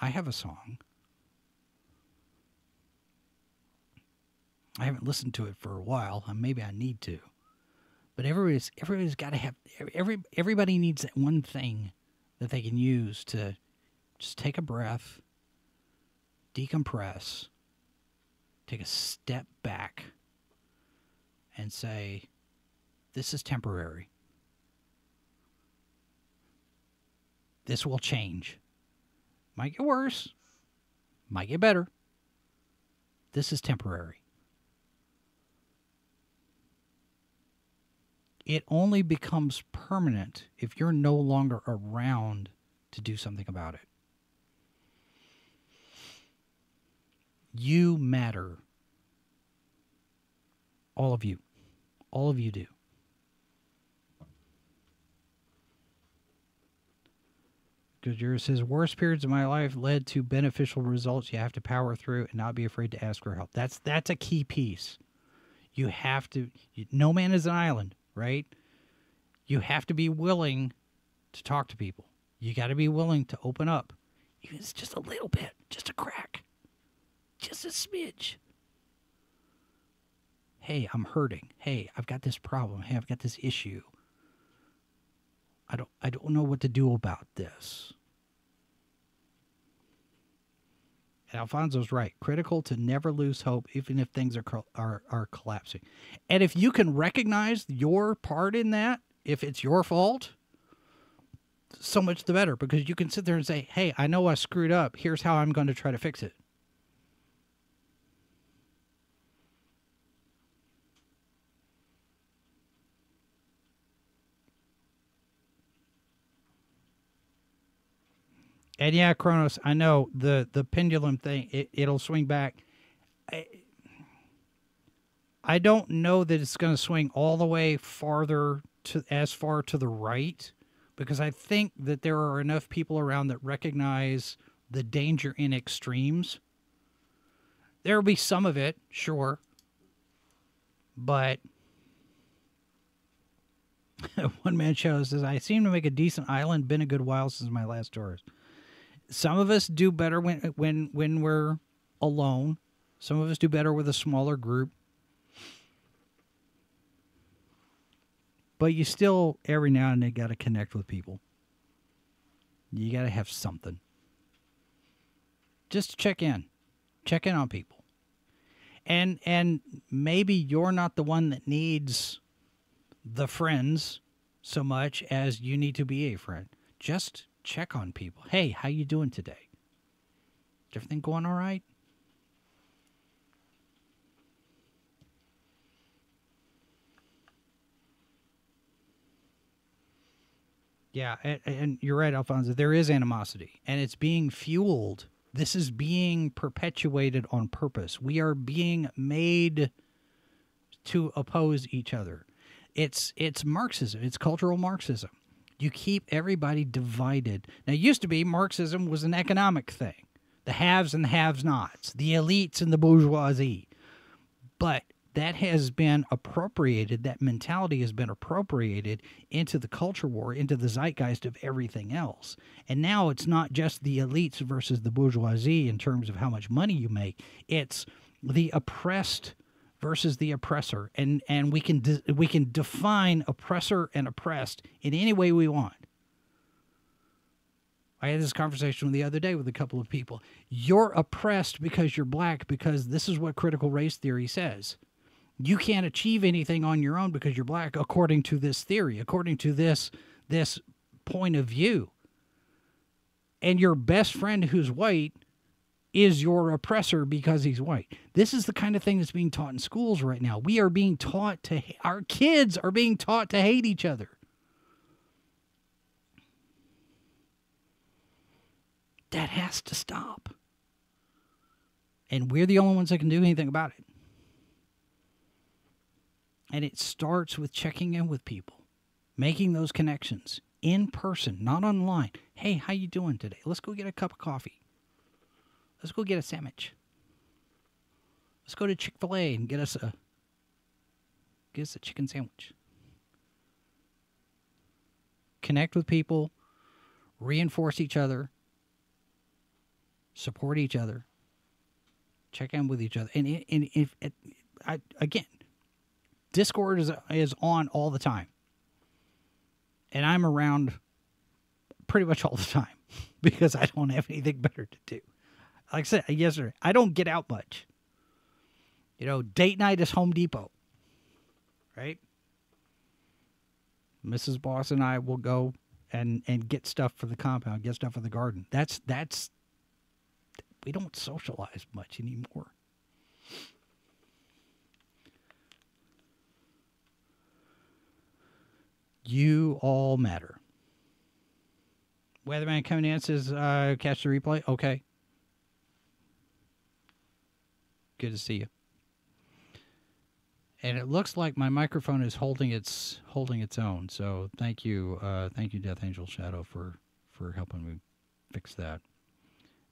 I have a song. I haven't listened to it for a while. Uh, maybe I need to. But everybody's everybody's got to have every everybody needs that one thing that they can use to just take a breath, decompress, take a step back, and say, This is temporary. This will change. Might get worse, might get better. This is temporary. It only becomes permanent if you're no longer around to do something about it. You matter. All of you. All of you do. Gajira says, worst periods of my life led to beneficial results you have to power through and not be afraid to ask for help. That's that's a key piece. You have to you, no man is an island, right? You have to be willing to talk to people. You got to be willing to open up. It's just a little bit, just a crack. Just a smidge. Hey, I'm hurting. Hey, I've got this problem. Hey, I've got this issue. I don't I don't know what to do about this. And Alfonso's right. Critical to never lose hope, even if things are, are are collapsing. And if you can recognize your part in that, if it's your fault, so much the better because you can sit there and say, "Hey, I know I screwed up. Here's how I'm going to try to fix it." And yeah, Kronos, I know the the pendulum thing. It, it'll swing back. I, I don't know that it's going to swing all the way farther to as far to the right, because I think that there are enough people around that recognize the danger in extremes. There will be some of it, sure, but [LAUGHS] one man show says I seem to make a decent island. Been a good while since my last tourist some of us do better when when when we're alone. Some of us do better with a smaller group. But you still every now and then got to connect with people. You got to have something. Just check in. Check in on people. And and maybe you're not the one that needs the friends so much as you need to be a friend. Just check on people. Hey, how you doing today? Is everything going all right? Yeah, and, and, you're right, Alfonso. There is animosity, and it's being fueled. This is being perpetuated on purpose. We are being made to oppose each other. It's it's Marxism. It's cultural Marxism. You keep everybody divided. Now, it used to be Marxism was an economic thing the haves and the have nots, the elites and the bourgeoisie. But that has been appropriated, that mentality has been appropriated into the culture war, into the zeitgeist of everything else. And now it's not just the elites versus the bourgeoisie in terms of how much money you make, it's the oppressed versus the oppressor, and and we can de- we can define oppressor and oppressed in any way we want. I had this conversation the other day with a couple of people. You're oppressed because you're black because this is what critical race theory says. You can't achieve anything on your own because you're black according to this theory, according to this this point of view. And your best friend who's white is your oppressor because he's white. This is the kind of thing that's being taught in schools right now. We are being taught to, our kids are being taught to hate each other. That has to stop. And we're the only ones that can do anything about it. And it starts with checking in with people, making those connections in person, not online. Hey, how you doing today? Let's go get a cup of coffee. Let's go get a sandwich. Let's go to Chick Fil A and get us a get us a chicken sandwich. Connect with people, reinforce each other, support each other, check in with each other, and and if I again, Discord is is on all the time, and I'm around pretty much all the time [LAUGHS] because I don't have anything better to do. Like I said yesterday, I don't get out much. You know, date night is Home Depot, right? Mrs. Boss and I will go and and get stuff for the compound, get stuff for the garden. That's that's we don't socialize much anymore. You all matter. Weatherman coming in says, uh, catch the replay. Okay. Good to see you. And it looks like my microphone is holding its holding its own. So thank you, uh, thank you, Death Angel Shadow, for for helping me fix that.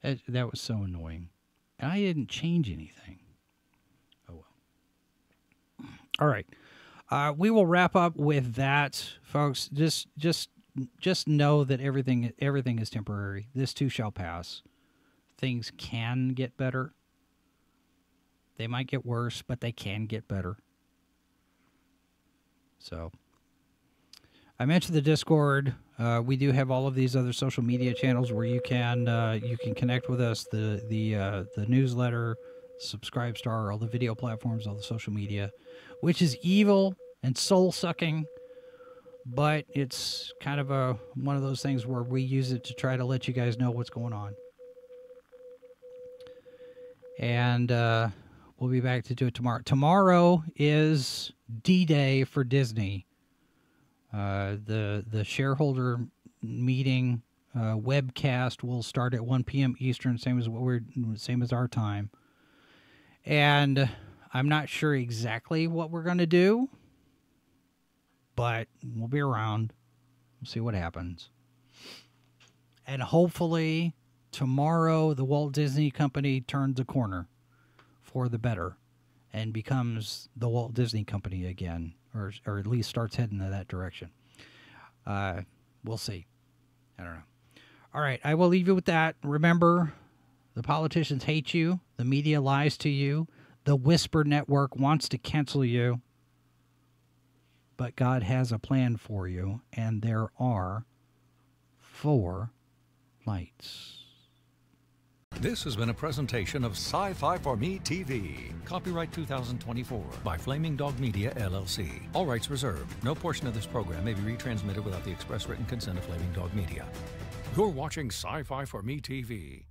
That, that was so annoying. And I didn't change anything. Oh well. All right. Uh, we will wrap up with that, folks. Just just just know that everything everything is temporary. This too shall pass. Things can get better. They might get worse, but they can get better. So, I mentioned the Discord. Uh, we do have all of these other social media channels where you can uh, you can connect with us. The the uh, the newsletter, SubscribeStar, all the video platforms, all the social media, which is evil and soul sucking, but it's kind of a one of those things where we use it to try to let you guys know what's going on. And uh, we'll be back to do it tomorrow. Tomorrow is D Day for Disney. Uh, the the shareholder meeting uh, webcast will start at 1 p.m. Eastern, same as what we're same as our time. And I'm not sure exactly what we're going to do, but we'll be around. We'll see what happens. And hopefully tomorrow the Walt Disney Company turns a corner for the better and becomes the Walt Disney Company again, or or at least starts heading in that direction. Uh, we'll see. I don't know. All right, I will leave you with that. Remember, the politicians hate you, the media lies to you, the Whisper Network wants to cancel you, but God has a plan for you, and there are four lights. This has been a presentation of Sci Fi for Me TV. Copyright 2024 by Flaming Dog Media, LLC. All rights reserved. No portion of this program may be retransmitted without the express written consent of Flaming Dog Media. You're watching Sci Fi for Me TV.